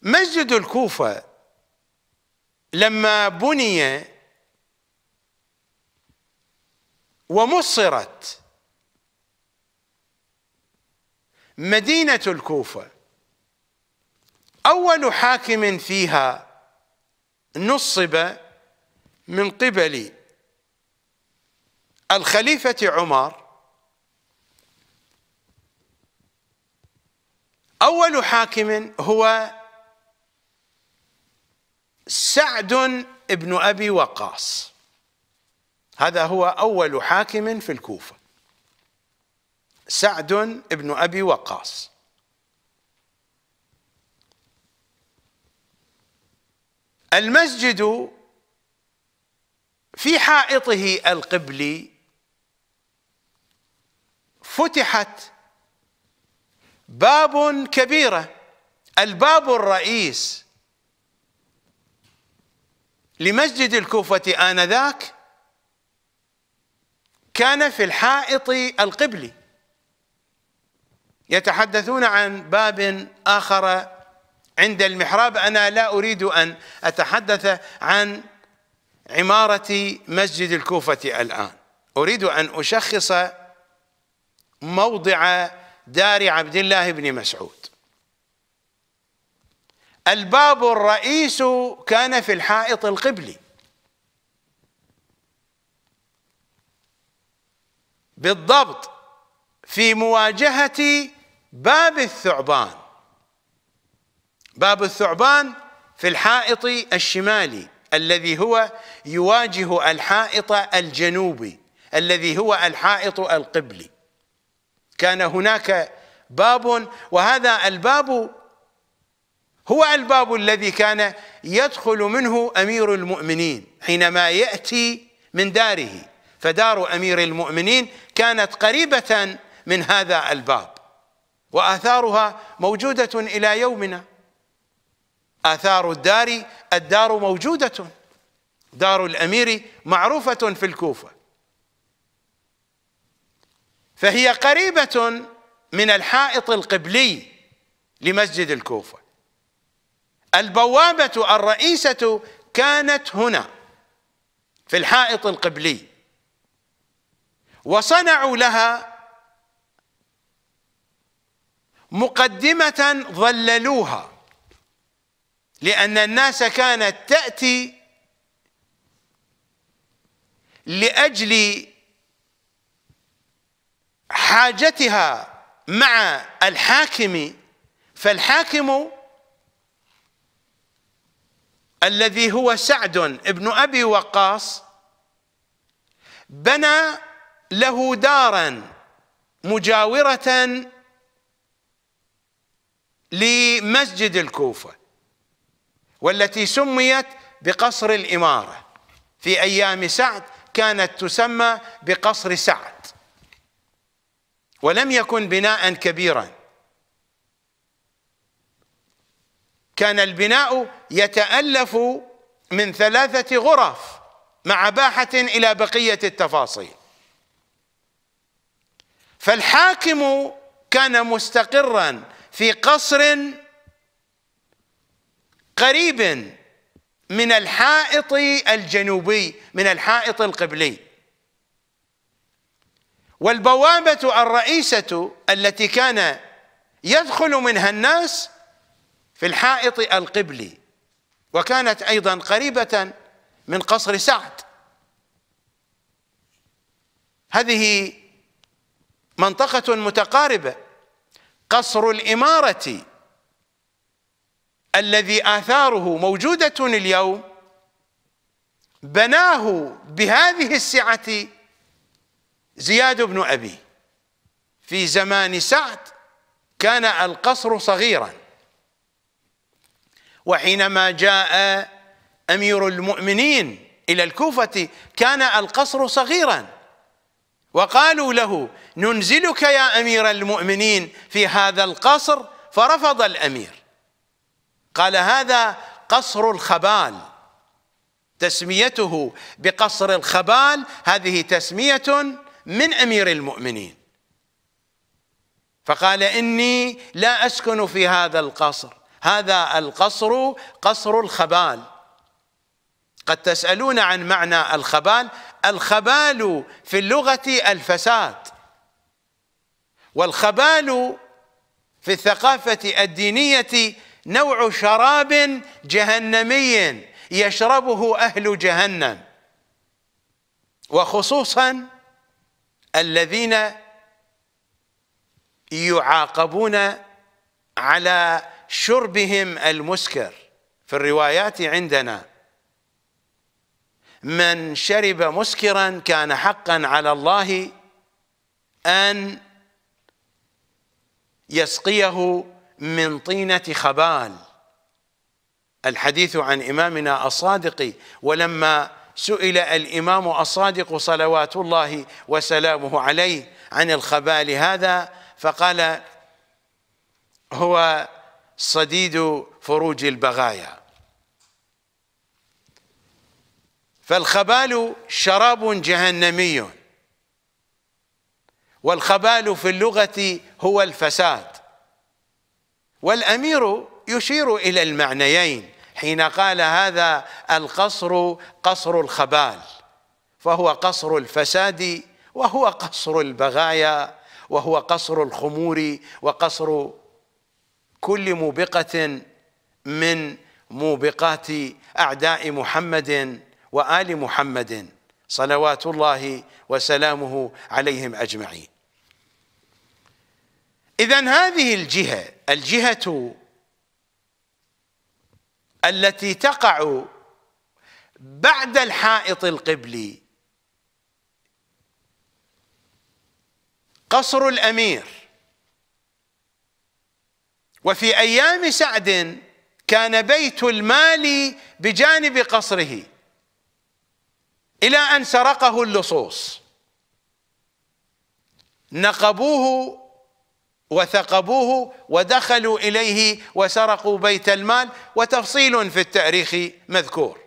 مسجد الكوفة لما بني ومصرت مدينة الكوفة أول حاكم فيها نصب من قبل الخليفة عمر. أول حاكم هو سعد بن أبي وقاص. هذا هو أول حاكم في الكوفة. سعد بن أبي وقاص. المسجد في حائطه القبلي فتحت باب كبيرة. الباب الرئيس لمسجد الكوفة آنذاك كان في الحائط القبلي. يتحدثون عن باب آخر عند المحراب أنا لا أريد أن أتحدث عن عمارة مسجد الكوفة الآن. أريد أن أشخص موضع دار عبد الله بن مسعود. الباب الرئيس كان في الحائط القبلي. بالضبط في مواجهة باب الثعبان. باب الثعبان في الحائط الشمالي الذي هو يواجه الحائط الجنوبي الذي هو الحائط القبلي. كان هناك باب وهذا الباب هو الباب الذي كان يدخل منه أمير المؤمنين حينما يأتي من داره. فدار أمير المؤمنين كانت قريبة من هذا الباب وآثارها موجودة إلى يومنا. آثار الدار الدار موجودة. دار الأمير معروفة في الكوفة. فهي قريبة من الحائط القبلي لمسجد الكوفة. البوابة الرئيسة كانت هنا في الحائط القبلي. وصنعوا لها مقدمة ظللوها. لأن الناس كانت تأتي لأجل حاجتها مع الحاكم فالحاكم الذي هو سعد بن أبي وقاص بنى له دارا مجاورة لمسجد الكوفة. والتي سميت بقصر الإمارة. في أيام سعد كانت تسمى بقصر سعد. ولم يكن بناء كبيرا. كان البناء يتألف من ثلاثة غرف مع باحة إلى بقية التفاصيل. فالحاكم كان مستقرا في قصر قريب من الحائط الجنوبي من الحائط القبلي. والبوابة الرئيسة التي كان يدخل منها الناس في الحائط القبلي وكانت أيضا قريبة من قصر سعد. هذه منطقة متقاربة قصر الإمارة الذي آثاره موجودة اليوم بناه بهذه السعة زياد بن أبي. في زمان سعد كان القصر صغيرا. وحينما جاء أمير المؤمنين إلى الكوفة كان القصر صغيرا. وقالوا له ننزلك يا أمير المؤمنين في هذا القصر. فرفض الأمير. قال هذا قصر الخبال. تسميته بقصر الخبال هذه تسمية من أمير المؤمنين. فقال إني لا أسكن في هذا القصر. هذا القصر قصر الخبال. قد تسألون عن معنى الخبال. الخبال في اللغة الفساد. والخبال في الثقافة الدينية نوع شراب جهنمي يشربه أهل جهنم. وخصوصا الذين يعاقبون على شربهم المسكر. في الروايات عندنا من شرب مسكرا كان حقا على الله أن يسقيه من طينة خبال. الحديث عن إمامنا الصادق ولما سئل الإمام الصادق صلوات الله وسلامه عليه عن الخبال هذا فقال هو صديد فروج البغايا. فالخبال شراب جهنمي والخبال في اللغة هو الفساد. والأمير يشير إلى المعنيين حين قال هذا القصر قصر الخبال فهو قصر الفساد وهو قصر البغايا وهو قصر الخمور وقصر كل موبقة من موبقات أعداء محمد وآل محمد صلوات الله وسلامه عليهم أجمعين. اذا هذه الجهة الجهة التي تقع بعد الحائط القبلي. قصر الأمير. وفي أيام سعد كان بيت المال بجانب قصره إلى أن سرقه اللصوص. نقبوه وثقبوه ودخلوا إليه وسرقوا بيت المال وتفصيل في التأريخ مذكور.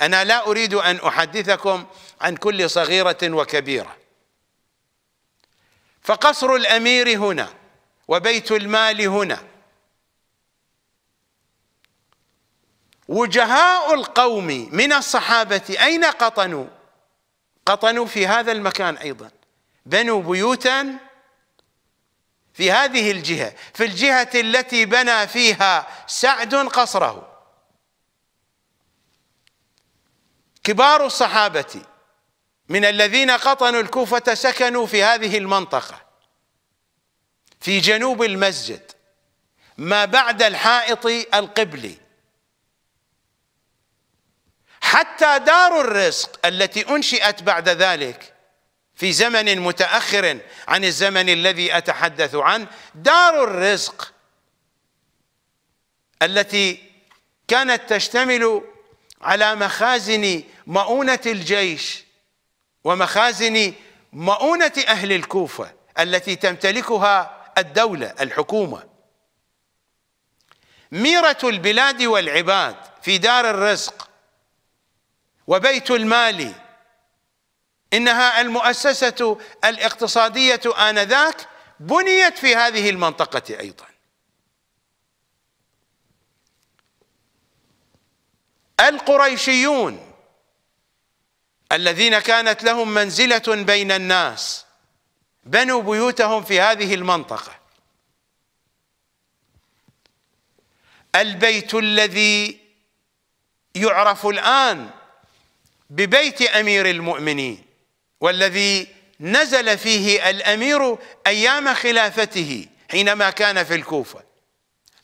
أنا لا أريد أن أحدثكم عن كل صغيرة وكبيرة. فقصر الأمير هنا وبيت المال هنا. وجهاء القوم من الصحابة أين قطنوا؟ قطنوا في هذا المكان أيضا. بنوا بيوتا في هذه الجهة في الجهة التي بنى فيها سعد قصره. كبار الصحابة من الذين قطنوا الكوفة سكنوا في هذه المنطقة في جنوب المسجد ما بعد الحائط القبلي. حتى دار الرزق التي أنشئت بعد ذلك في زمن متأخر عن الزمن الذي أتحدث عنه دار الرزق التي كانت تشتمل على مخازن مؤونة الجيش ومخازن مؤونة أهل الكوفة التي تمتلكها الدولة الحكومة. ميرة البلاد والعباد في دار الرزق وبيت المال إنها المؤسسة الاقتصادية آنذاك بنيت في هذه المنطقة أيضا. القريشيون الذين كانت لهم منزلة بين الناس بنوا بيوتهم في هذه المنطقة. البيت الذي يعرف الآن ببيت أمير المؤمنين. والذي نزل فيه الأمير أيام خلافته حينما كان في الكوفة.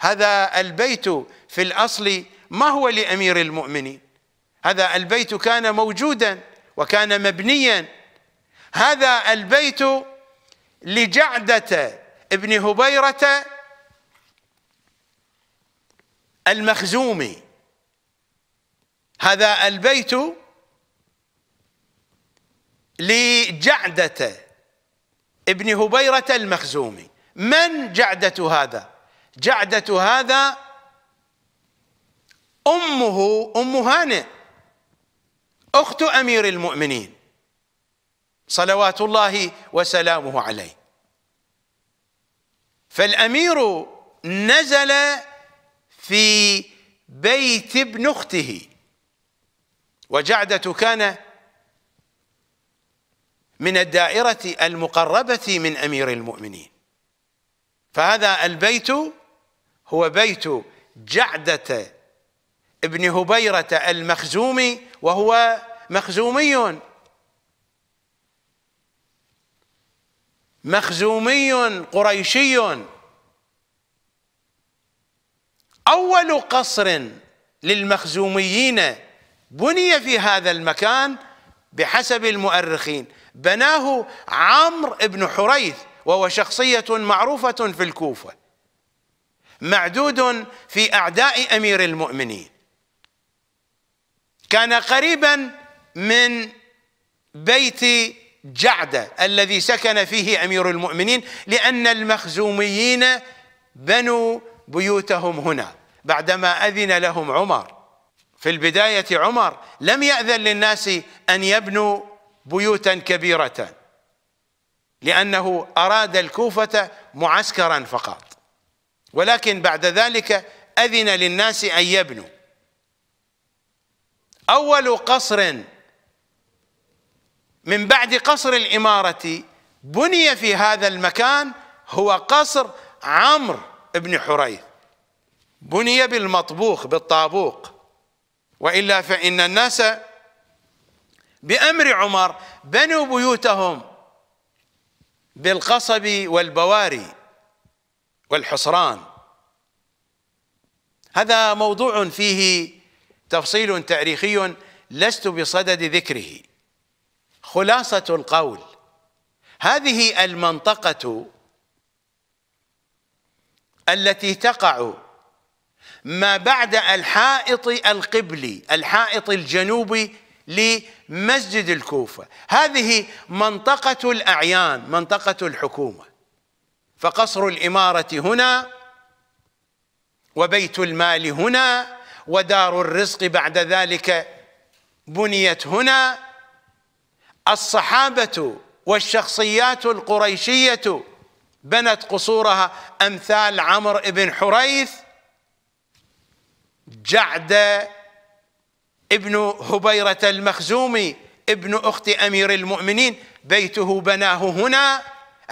هذا البيت في الأصل ما هو لأمير المؤمنين؟ هذا البيت كان موجودا وكان مبنيا. هذا البيت لجعدة ابن هبيرة المخزومي. هذا البيت لجعدة ابن هبيرة المخزومي. من جعدة هذا؟ جعدة هذا أمه أم هانئ أخت أمير المؤمنين. صلوات الله وسلامه عليه. فالأمير نزل في بيت ابن أخته. وجعدة كان من الدائرة المقربة من أمير المؤمنين. فهذا البيت هو بيت جعدة ابن هبيرة المخزومي وهو مخزومي. مخزومي قريشي. أول قصر للمخزوميين بني في هذا المكان بحسب المؤرخين. بناه عمرو بن حريث وهو شخصية معروفة في الكوفة. معدود في أعداء أمير المؤمنين. كان قريبا من بيت جعدة الذي سكن فيه أمير المؤمنين لأن المخزوميين بنوا بيوتهم هنا بعدما أذن لهم عمر. في البداية عمر لم يأذن للناس أن يبنوا بيوتا كبيرة. لأنه أراد الكوفة معسكرا فقط. ولكن بعد ذلك أذن للناس أن يبنوا. أول قصر من بعد قصر الإمارة بني في هذا المكان هو قصر عمرو بن حريث. بني بالمطبوخ بالطابوق. وإلا فإن الناس بأمر عمر بنوا بيوتهم بالقصب والبواري والحصران. هذا موضوع فيه تفصيل تاريخي لست بصدد ذكره. خلاصة القول هذه المنطقة التي تقع ما بعد الحائط القبلي الحائط الجنوبي لمسجد الكوفة. هذه منطقة الأعيان منطقة الحكومة. فقصر الإمارة هنا وبيت المال هنا ودار الرزق بعد ذلك بنيت هنا. الصحابة والشخصيات القريشية بنت قصورها أمثال عمرو بن حريث جعد ابن هبيرة المخزومي ابن أخت أمير المؤمنين بيته بناه هنا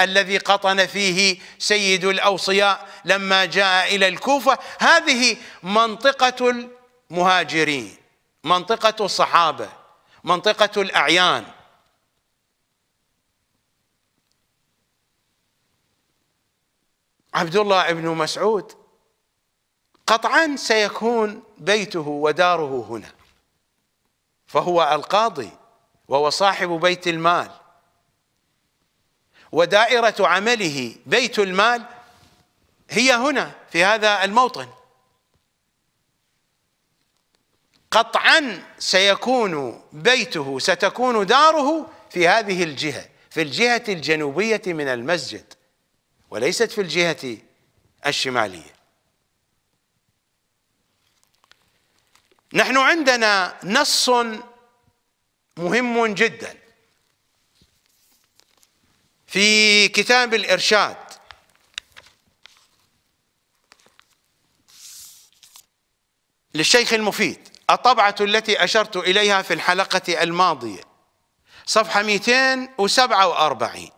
الذي قطن فيه سيد الأوصياء لما جاء إلى الكوفة. هذه منطقة المهاجرين منطقة الصحابة منطقة الأعيان. عبد الله بن مسعود قطعا سيكون بيته وداره هنا. فهو القاضي وهو صاحب بيت المال. ودائرة عمله بيت المال هي هنا في هذا الموطن. قطعا سيكون بيته ستكون داره في هذه الجهة في الجهة الجنوبية من المسجد وليست في الجهة الشمالية. نحن عندنا نص مهم جدا. في كتاب الإرشاد. للشيخ المفيد. الطبعة التي أشرت إليها في الحلقة الماضية. صفحة 247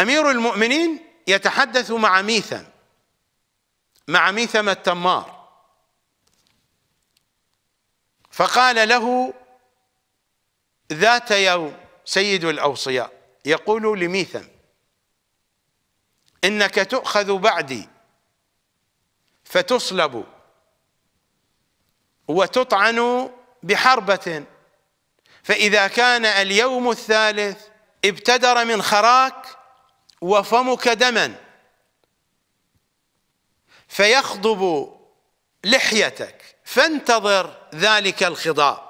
أمير المؤمنين يتحدث مع ميثم. مع ميثم التمار. فقال له ذات يوم سيد الأوصياء يقول لميثم إنك تؤخذ بعدي فتصلب وتطعن بحربة. فإذا كان اليوم الثالث ابتدر من خراك وفمك دما فيخضب لحيتك. فانتظر ذلك الخضاب.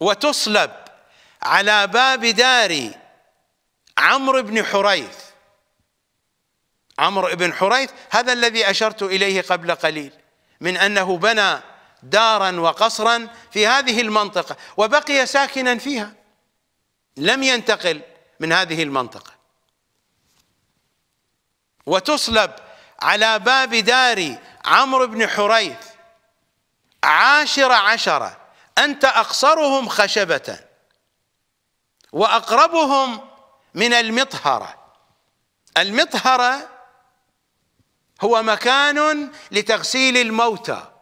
وتصلب على باب دار عمرو بن حريث. عمرو بن حريث هذا الذي أشرت إليه قبل قليل من أنه بنى دارا وقصرا في هذه المنطقة وبقي ساكنا فيها. لم ينتقل من هذه المنطقة. وتصلب على باب دار عمرو بن حريث. عاشر عشرة. أنت أقصرهم خشبة. وأقربهم من المطهرة. المطهرة هو مكان لتغسيل الموتى.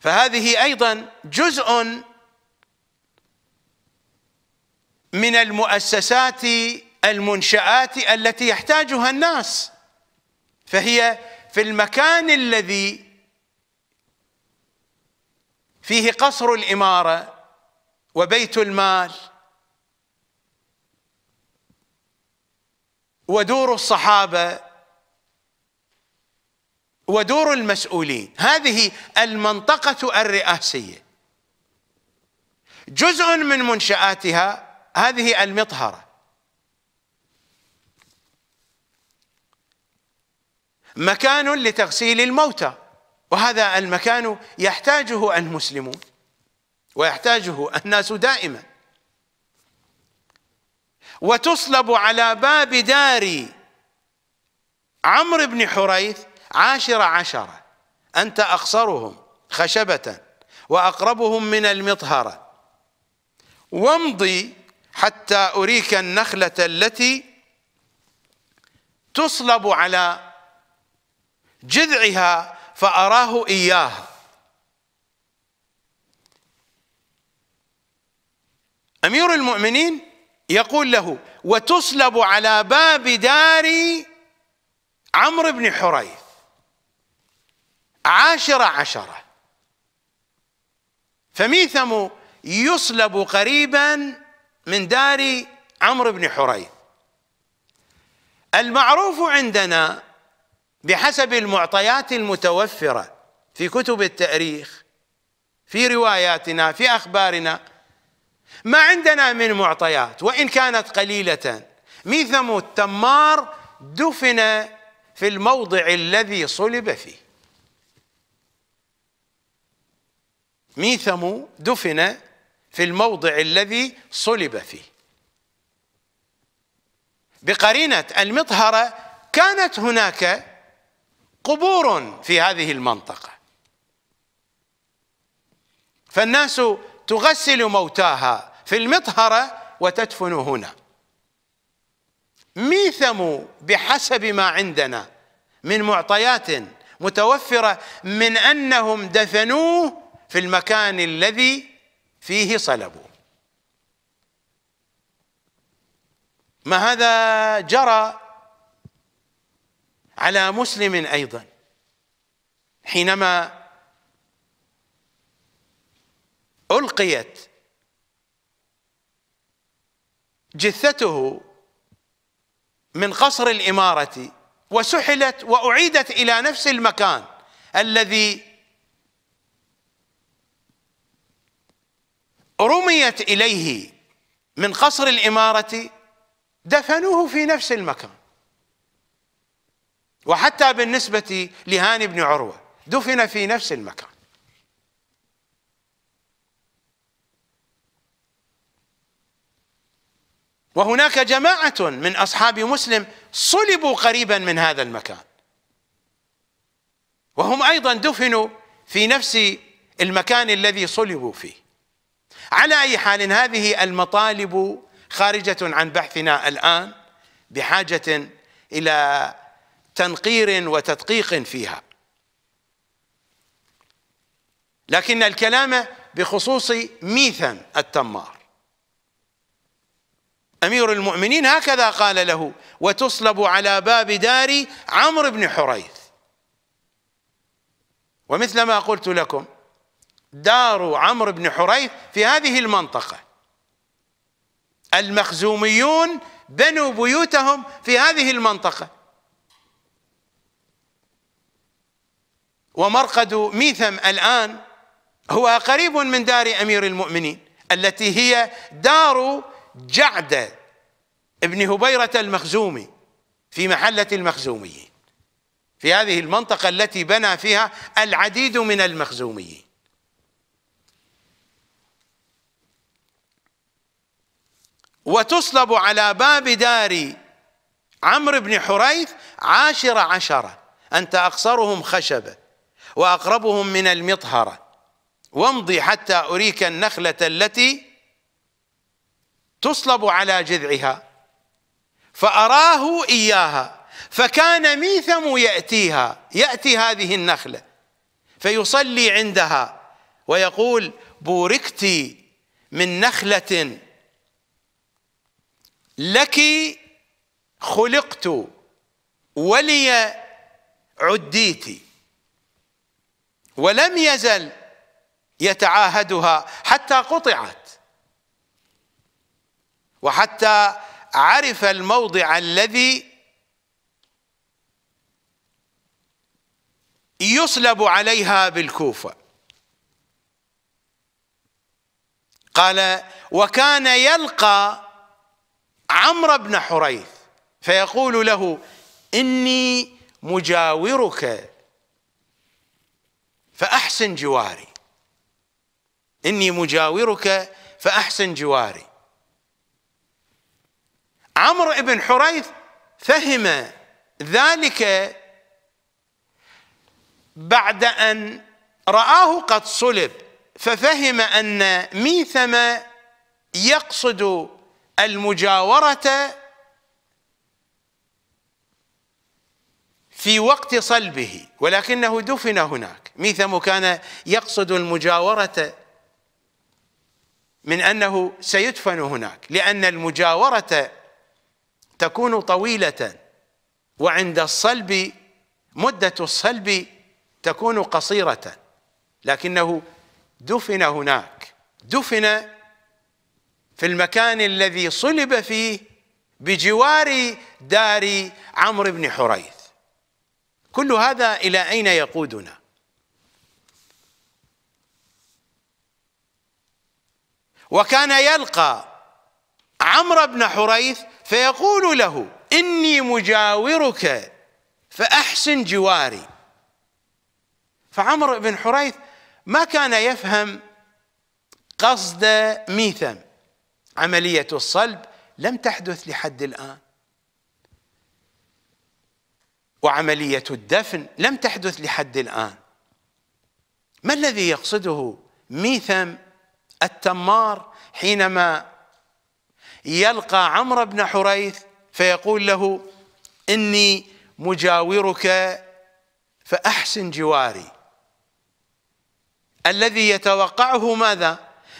فهذه أيضا جزء من المؤسسات المنشآت التي يحتاجها الناس. فهي في المكان الذي فيه قصر الإمارة وبيت المال ودور الصحابة ودور المسؤولين. هذه المنطقة الرئاسية. جزء من منشآتها هذه المطهرة. مكان لتغسيل الموتى وهذا المكان يحتاجه المسلمون ويحتاجه الناس دائما. وتصلب على باب دار عمرو بن حريث عاشر عشرة أنت أقصرهم خشبة وأقربهم من المطهرة. وامضي حتى أريك النخلة التي تصلب على جذعها فأراه إياها أمير المؤمنين يقول له وتصلب على باب دار عمرو بن حريث عاشر عشرة. فميثم يصلب قريبا من دار عمرو بن حريث. المعروف عندنا بحسب المعطيات المتوفرة في كتب التاريخ في رواياتنا في أخبارنا ما عندنا من معطيات وإن كانت قليلة. ميثم التمار دفن في الموضع الذي صلب فيه. ميثم دفن في الموضع الذي صلب فيه. بقرينة المطهرة كانت هناك قبور في هذه المنطقة. فالناس تغسل موتاها في المطهرة وتدفن هنا. ميثم بحسب ما عندنا من معطيات متوفرة من أنهم دفنوه في المكان الذي فيه صلبوا. ما هذا جرى على مسلم أيضا. حينما ألقيت جثته من قصر الإمارة وسحلت وأعيدت إلى نفس المكان الذي رميت إليه من قصر الإمارة دفنوه في نفس المكان. وحتى بالنسبة لهاني بن عروة دفن في نفس المكان. وهناك جماعة من أصحاب مسلم صلبوا قريبا من هذا المكان. وهم أيضا دفنوا في نفس المكان الذي صلبوا فيه. على أي حال هذه المطالب خارجة عن بحثنا الآن بحاجة إلى تنقير وتدقيق فيها. لكن الكلام بخصوص ميثم التمار. أمير المؤمنين هكذا قال له وتصلب على باب دار عمرو بن حريث. ومثل ما قلت لكم دار عمرو بن حريث في هذه المنطقة. المخزوميون بنوا بيوتهم في هذه المنطقة. ومرقد ميثم الآن هو قريب من دار أمير المؤمنين التي هي دار جعد ابن هبيرة المخزومي في محلة المخزوميين. في هذه المنطقة التي بنى فيها العديد من المخزوميين. وتصلب على باب دار عمرو بن حريث عاشر عشرة أنت أقصرهم خشبة. وأقربهم من المطهرة. وامضي حتى أريك النخلة التي تصلب على جذعها. فأراه إياها فكان ميثم يأتيها يأتي هذه النخلة فيصلي عندها ويقول بوركت من نخلة لك خلقت ولي عديت. ولم يزل يتعاهدها حتى قطعت. وحتى عرف الموضع الذي يصلب عليها بالكوفة. قال وكان يلقى عمرو بن حريث فيقول له إني مجاورك فأحسن جواري. إني مجاورك فأحسن جواري. عمرو بن حريث فهم ذلك بعد أن رآه قد صلب ففهم أن ميثم يقصد المجاورة في وقت صلبه ولكنه دفن هناك. ميثم كان يقصد المجاورة من أنه سيدفن هناك لأن المجاورة تكون طويلة وعند الصلب مدة الصلب تكون قصيرة لكنه دفن هناك دفن في المكان الذي صلب فيه بجوار دار عمرو بن حريث. كل هذا إلى أين يقودنا؟ وكان يلقى عمرو بن حريث فيقول له إني مجاورك فأحسن جواري. فعمرو بن حريث ما كان يفهم قصد ميثم. عملية الصلب لم تحدث لحد الآن. وعملية الدفن لم تحدث لحد الآن. ما الذي يقصده ميثم التمار حينما يلقى عمرو بن حريث فيقول له إني مجاورك فأحسن جواري. الذي يتوقعه ماذا؟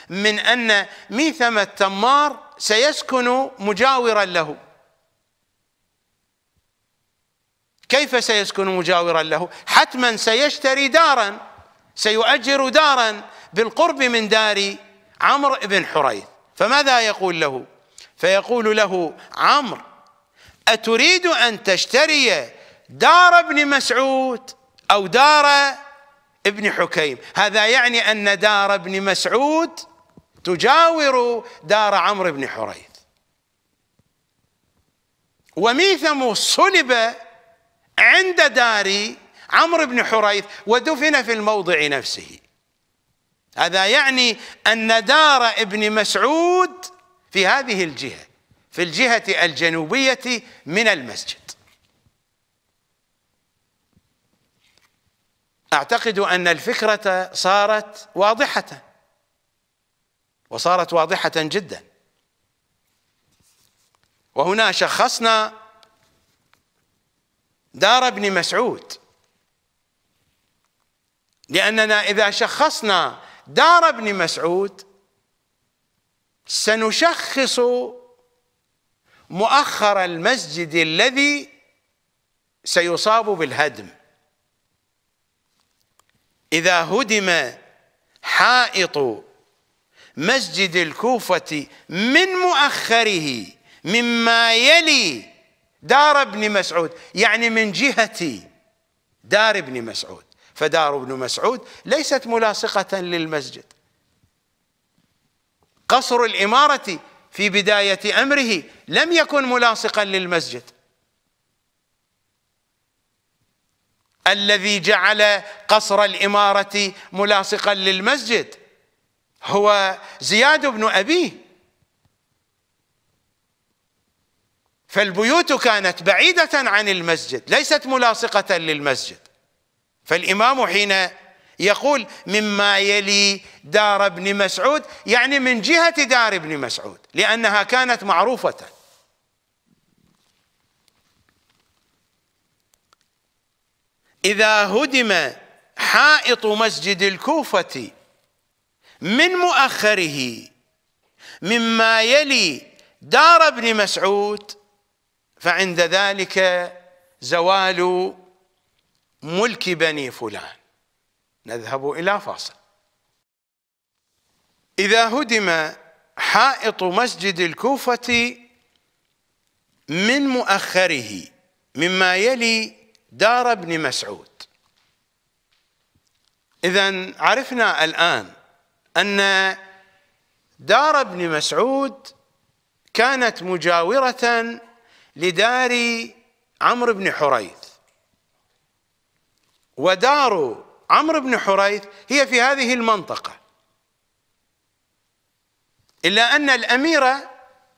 من أن ميثم التمار سيسكن مجاورا له. كيف سيسكن مجاورا له؟ حتما سيشتري دارا سيؤجر دارا بالقرب من دار عمرو بن حريث. فماذا يقول له؟ فيقول له عمرو أتريد أن تشتري دار ابن مسعود أو دار ابن حكيم؟ هذا يعني أن دار ابن مسعود تجاور دار عمرو بن حريث. وميثم صلب عند دار عمرو بن حريث ودفن في الموضع نفسه. هذا يعني أن دار ابن مسعود في هذه الجهة في الجهة الجنوبية من المسجد. أعتقد أن الفكرة صارت واضحة. وصارت واضحة جدا. وهنا شخصنا دار ابن مسعود. لأننا إذا شخصنا دار ابن مسعود سنشخص مؤخر المسجد الذي سيصاب بالهدم. إذا هدم حائط مسجد الكوفة من مؤخره مما يلي دار ابن مسعود يعني من جهة دار ابن مسعود. فدار ابن مسعود ليست ملاصقة للمسجد. قصر الإمارة في بداية أمره لم يكن ملاصقا للمسجد. الذي جعل قصر الإمارة ملاصقا للمسجد هو زياد بن أبيه. فالبيوت كانت بعيدة عن المسجد ليست ملاصقة للمسجد. فالإمام حين يقول مما يلي دار ابن مسعود يعني من جهة دار ابن مسعود لأنها كانت معروفة. إذا هدم حائط مسجد الكوفة من مؤخره مما يلي دار ابن مسعود فعند ذلك زوال ملك بني فلان. نذهب إلى فاصل. إذا هدم حائط مسجد الكوفة من مؤخره مما يلي دار ابن مسعود. إذا عرفنا الآن أن دار ابن مسعود كانت مجاورة لدار عمرو بن حريث. ودار عمرو بن حريث هي في هذه المنطقة. إلا أن الأمير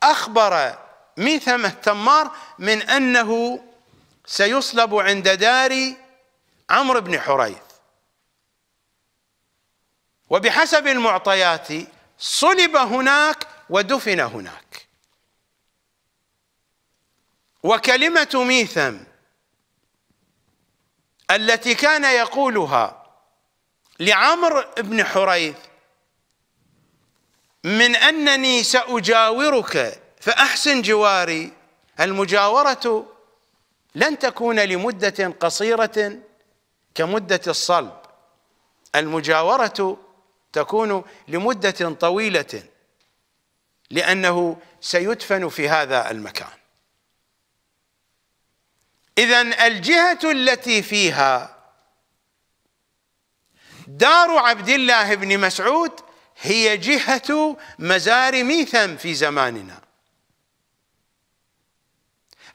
أخبر ميثم التمار من أنه سيصلب عند دار عمرو بن حريث. وبحسب المعطيات صلب هناك ودفن هناك. وكلمة ميثم التي كان يقولها لعمر بن حريث من أنني سأجاورك فأحسن جواري المجاورة لن تكون لمدة قصيرة كمدة الصلب المجاورة تكون لمدة طويلة لأنه سيدفن في هذا المكان. اذا الجهة التي فيها دار عبد الله بن مسعود هي جهة مزار ميثم في زماننا.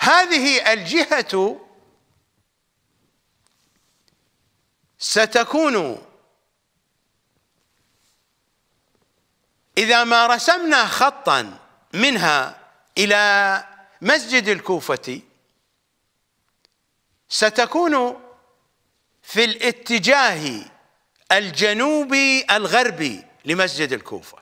هذه الجهة ستكون إذا ما رسمنا خطا منها إلى مسجد الكوفة ستكون في الاتجاه الجنوبي الغربي لمسجد الكوفة.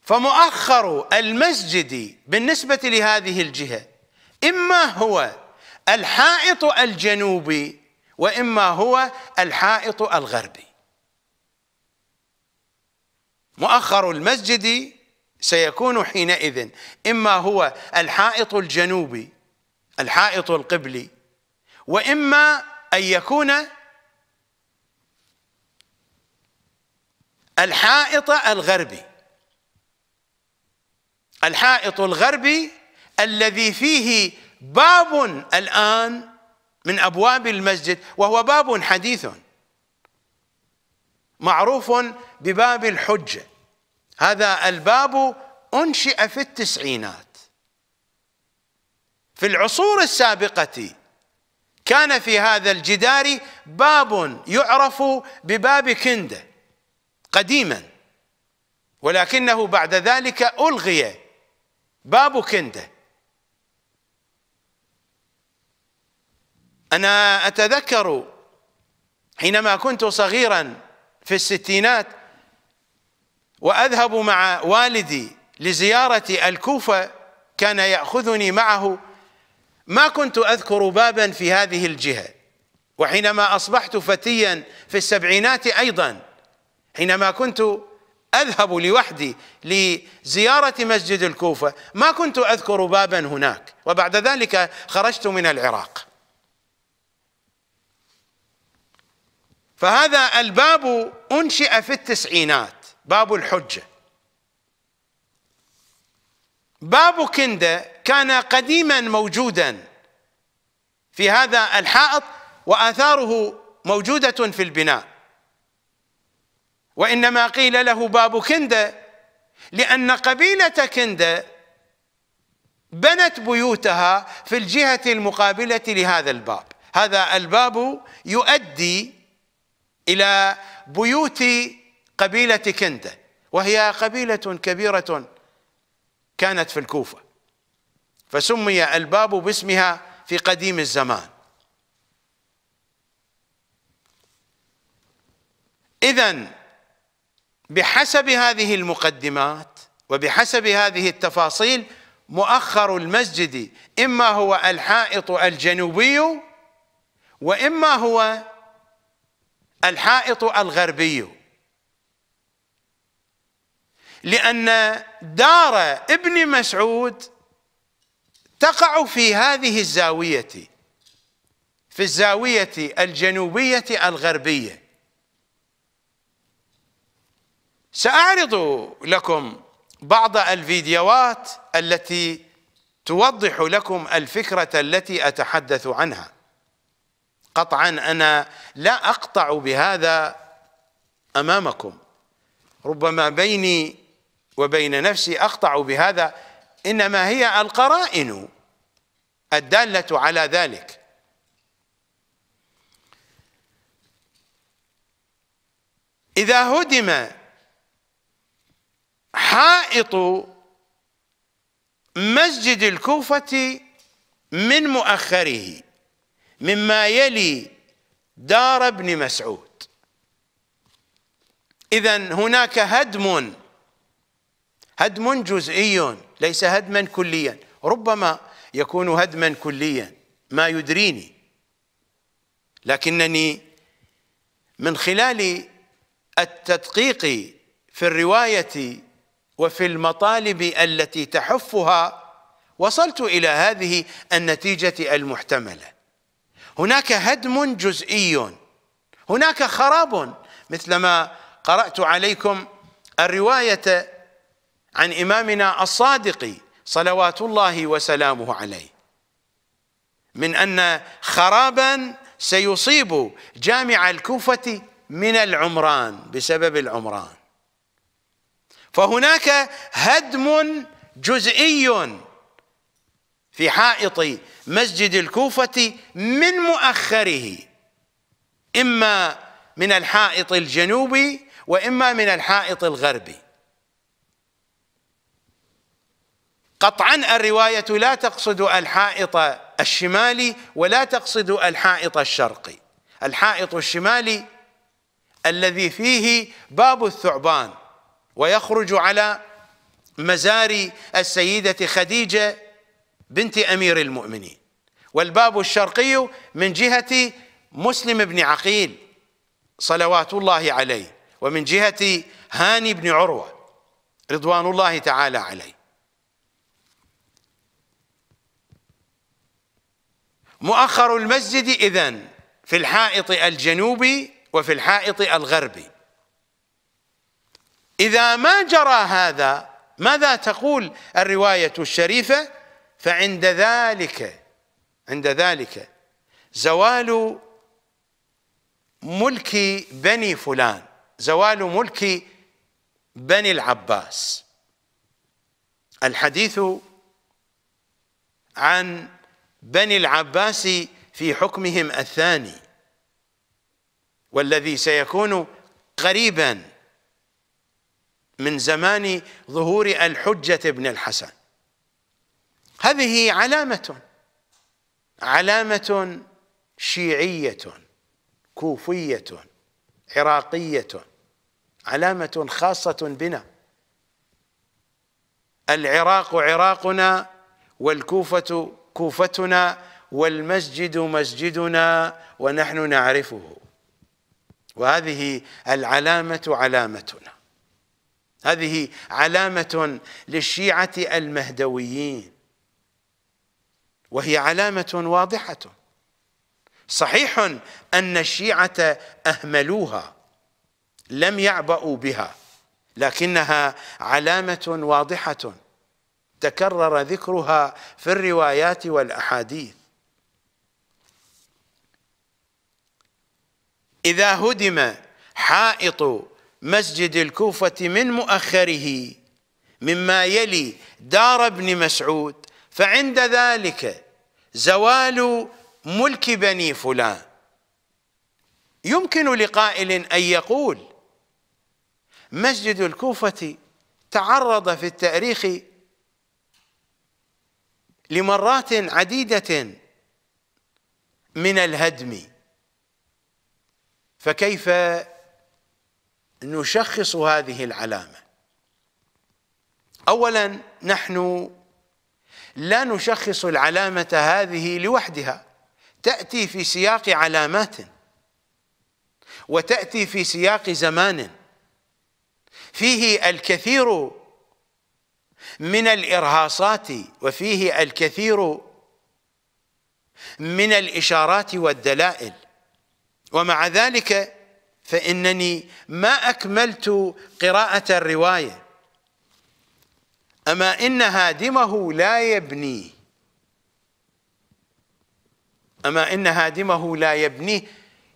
فمؤخر المسجد بالنسبة لهذه الجهة إما هو الحائط الجنوبي وإما هو الحائط الغربي. مؤخر المسجد سيكون حينئذ إما هو الحائط الجنوبي الحائط القبلي وإما أن يكون الحائط الغربي. الحائط الغربي الذي فيه باب الآن من أبواب المسجد وهو باب حديث. معروف بباب الحجة. هذا الباب أنشئ في التسعينات. في العصور السابقة كان في هذا الجدار باب يعرف بباب كنده قديما ولكنه بعد ذلك ألغي باب كنده. أنا أتذكر حينما كنت صغيرا في الستينات وأذهب مع والدي لزيارة الكوفة كان يأخذني معه ما كنت أذكر بابا في هذه الجهة وحينما أصبحت فتيا في السبعينات أيضا حينما كنت أذهب لوحدي لزيارة مسجد الكوفة ما كنت أذكر بابا هناك وبعد ذلك خرجت من العراق. فهذا الباب أنشئ في التسعينات باب الحجة. باب كنده كان قديما موجودا. في هذا الحائط وآثاره موجودة في البناء. وإنما قيل له باب كنده لأن قبيلة كنده بنت بيوتها في الجهة المقابلة لهذا الباب. هذا الباب يؤدي إلى بيوت قبيلة كنده وهي قبيلة كبيرة كانت في الكوفة. فسمي الباب باسمها في قديم الزمان. اذا بحسب هذه المقدمات وبحسب هذه التفاصيل مؤخر المسجد إما هو الحائط الجنوبي وإما هو الحائط الغربي. لأن دار ابن مسعود تقع في هذه الزاوية في الزاوية الجنوبية الغربية. سأعرض لكم بعض الفيديوهات التي توضح لكم الفكرة التي أتحدث عنها. قطعا أنا لا أقطع بهذا أمامكم. ربما بيني وبين نفسي أقطع بهذا إنما هي القرائن. الدالة على ذلك. إذا هدم حائط مسجد الكوفة من مؤخره مما يلي دار ابن مسعود. اذا هناك هدم هدم جزئي ليس هدما كليا. ربما يكون هدما كليا ما يدريني. لكنني من خلال التدقيق في الرواية وفي المطالب التي تحفها وصلت إلى هذه النتيجة المحتملة. هناك هدم جزئي هناك خراب. مثلما قرأت عليكم الرواية عن إمامنا الصادق صلوات الله وسلامه عليه. من أن خرابا سيصيب جامع الكوفة من العمران بسبب العمران. فهناك هدم جزئي في حائط مسجد الكوفة من مؤخره إما من الحائط الجنوبي وإما من الحائط الغربي. قطعا الرواية لا تقصد الحائط الشمالي ولا تقصد الحائط الشرقي. الحائط الشمالي الذي فيه باب الثعبان ويخرج على مزار السيدة خديجة بنت أمير المؤمنين. والباب الشرقي من جهة مسلم بن عقيل صلوات الله عليه ومن جهة هاني بن عروة رضوان الله تعالى عليه. مؤخر المسجد إذن في الحائط الجنوبي وفي الحائط الغربي. إذا ما جرى هذا ماذا تقول الرواية الشريفة؟ فعند ذلك عند ذلك زوال ملك بني فلان زوال ملك بني العباس. الحديث عن بني العباس في حكمهم الثاني والذي سيكون قريبا من زمان ظهور الحجة بن الحسن. هذه علامة علامة شيعية كوفية عراقية علامة خاصة بنا. العراق عراقنا والكوفة كوفتنا والمسجد مسجدنا ونحن نعرفه. وهذه العلامة علامتنا. هذه علامة للشيعة المهدويين. وهي علامة واضحة. صحيح أن الشيعة أهملوها لم يعبأوا بها لكنها علامة واضحة. تكرر ذكرها في الروايات والأحاديث. إذا هدم حائط مسجد الكوفة من مؤخره مما يلي دار ابن مسعود فعند ذلك زوال ملك بني فلان. يمكن لقائل أن يقول مسجد الكوفة تعرض في التاريخ لمرات عديدة من الهدم. فكيف نشخص هذه العلامة؟ اولا نحن لا نشخص العلامة هذه لوحدها. تأتي في سياق علامات وتأتي في سياق زمان. فيه الكثير من الإرهاصات وفيه الكثير من الإشارات والدلائل. ومع ذلك فإنني ما أكملت قراءة الرواية. أما إن هادمه لا يبني. أما إن هادمه لا يبنيه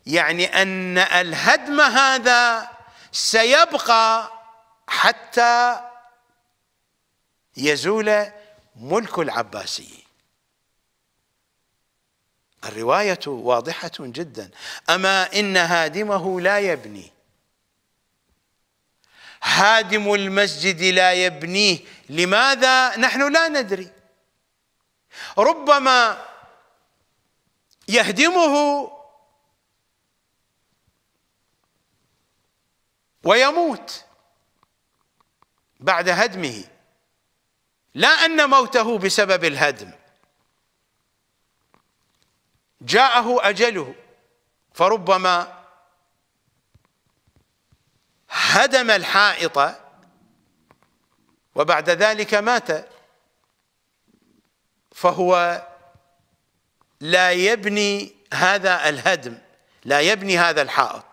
يعني أن الهدم هذا سيبقى حتى يزول ملك العباسيين. الرواية واضحة جدا. أما إن هادمه لا يبني. هادم المسجد لا يبنيه. لماذا نحن لا ندري. ربما يهدمه ويموت بعد هدمه. لا أن موته بسبب الهدم. جاءه أجله فربما هدم الحائط وبعد ذلك مات. فهو لا يبني هذا الهدم لا يبني هذا الحائط.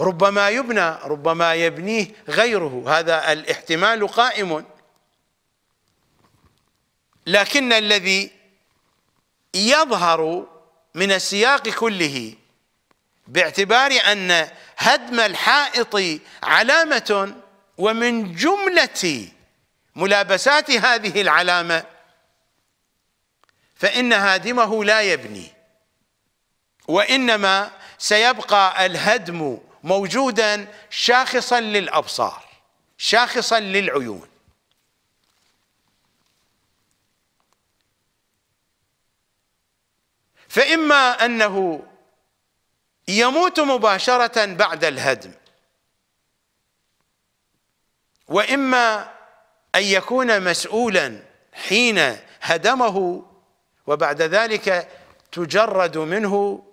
ربما يبنى ربما يبنيه غيره. هذا الاحتمال قائم. لكن الذي يظهر من السياق كله باعتبار أن هدم الحائط علامة ومن جملة ملابسات هذه العلامة فإن هادمه لا يبني وإنما سيبقى الهدم موجودا شاخصا للأبصار شاخصا للعيون. فإما أنه يموت مباشرة بعد الهدم وإما أن يكون مسؤولا حين هدمه وبعد ذلك تجرد منه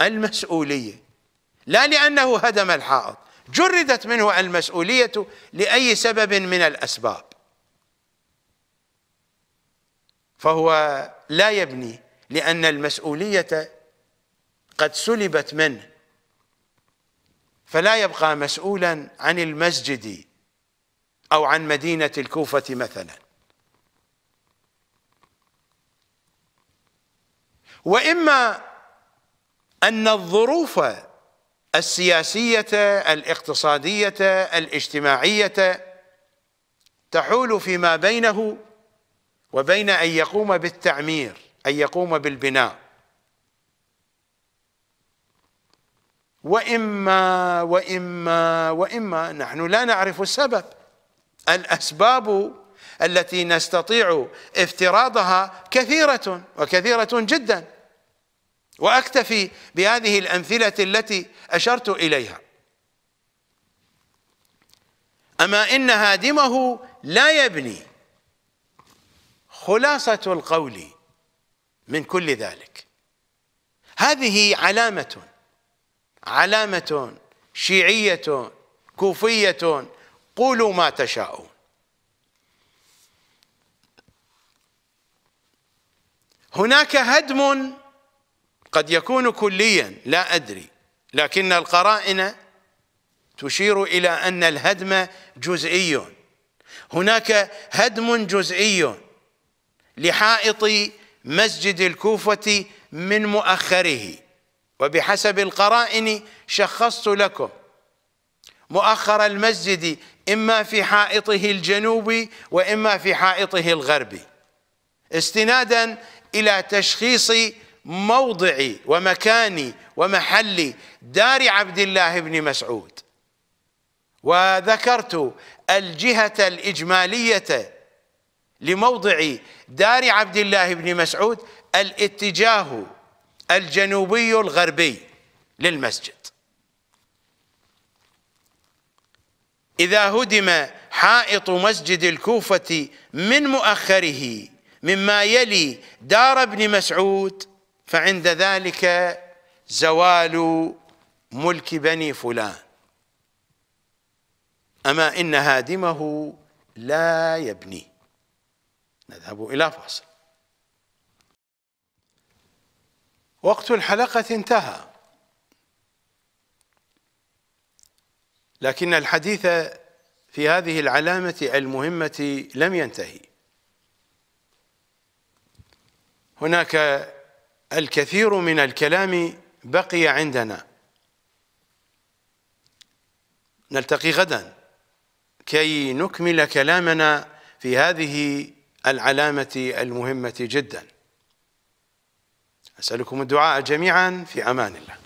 المسؤولية. لا لأنه هدم الحائط. جردت منه المسؤولية لأي سبب من الأسباب. فهو لا يبني لأن المسؤولية قد سلبت منه. فلا يبقى مسؤولا عن المسجد أو عن مدينة الكوفة مثلا. وإما أن الظروف السياسية الاقتصادية الاجتماعية تحول فيما بينه وبين أن يقوم بالتعمير أن يقوم بالبناء. وإما وإما وإما نحن لا نعرف السبب. الأسباب التي نستطيع افتراضها كثيرة وكثيرة جدا. وأكتفي بهذه الأمثلة التي أشرت إليها. أما إن هادمه لا يبني خلاصة القول من كل ذلك. هذه علامة علامة شيعية كوفية قولوا ما تشاءون. هناك هدم قد يكون كليا لا أدري. لكن القرائن تشير إلى أن الهدم جزئي. هناك هدم جزئي لحائط مسجد الكوفة من مؤخره. وبحسب القرائن شخصت لكم. مؤخر المسجد إما في حائطه الجنوبي وإما في حائطه الغربي استنادا إلى تشخيص موضع ومكان ومحل دار عبد الله بن مسعود. وذكرت الجهة الإجمالية لموضع دار عبد الله بن مسعود الاتجاه الجنوبي الغربي للمسجد. إذا هدم حائط مسجد الكوفة من مؤخره مما يلي دار ابن مسعود فعند ذلك زوال ملك بني فلان. أما إن هادمه لا يبني. نذهب إلى فاصل. وقت الحلقة انتهى. لكن الحديث في هذه العلامة المهمة لم ينتهي. هناك الكثير من الكلام بقي عندنا. نلتقي غدا. كي نكمل كلامنا في هذه العلامة المهمة جدا. أسألكم الدعاء جميعا في أمان الله.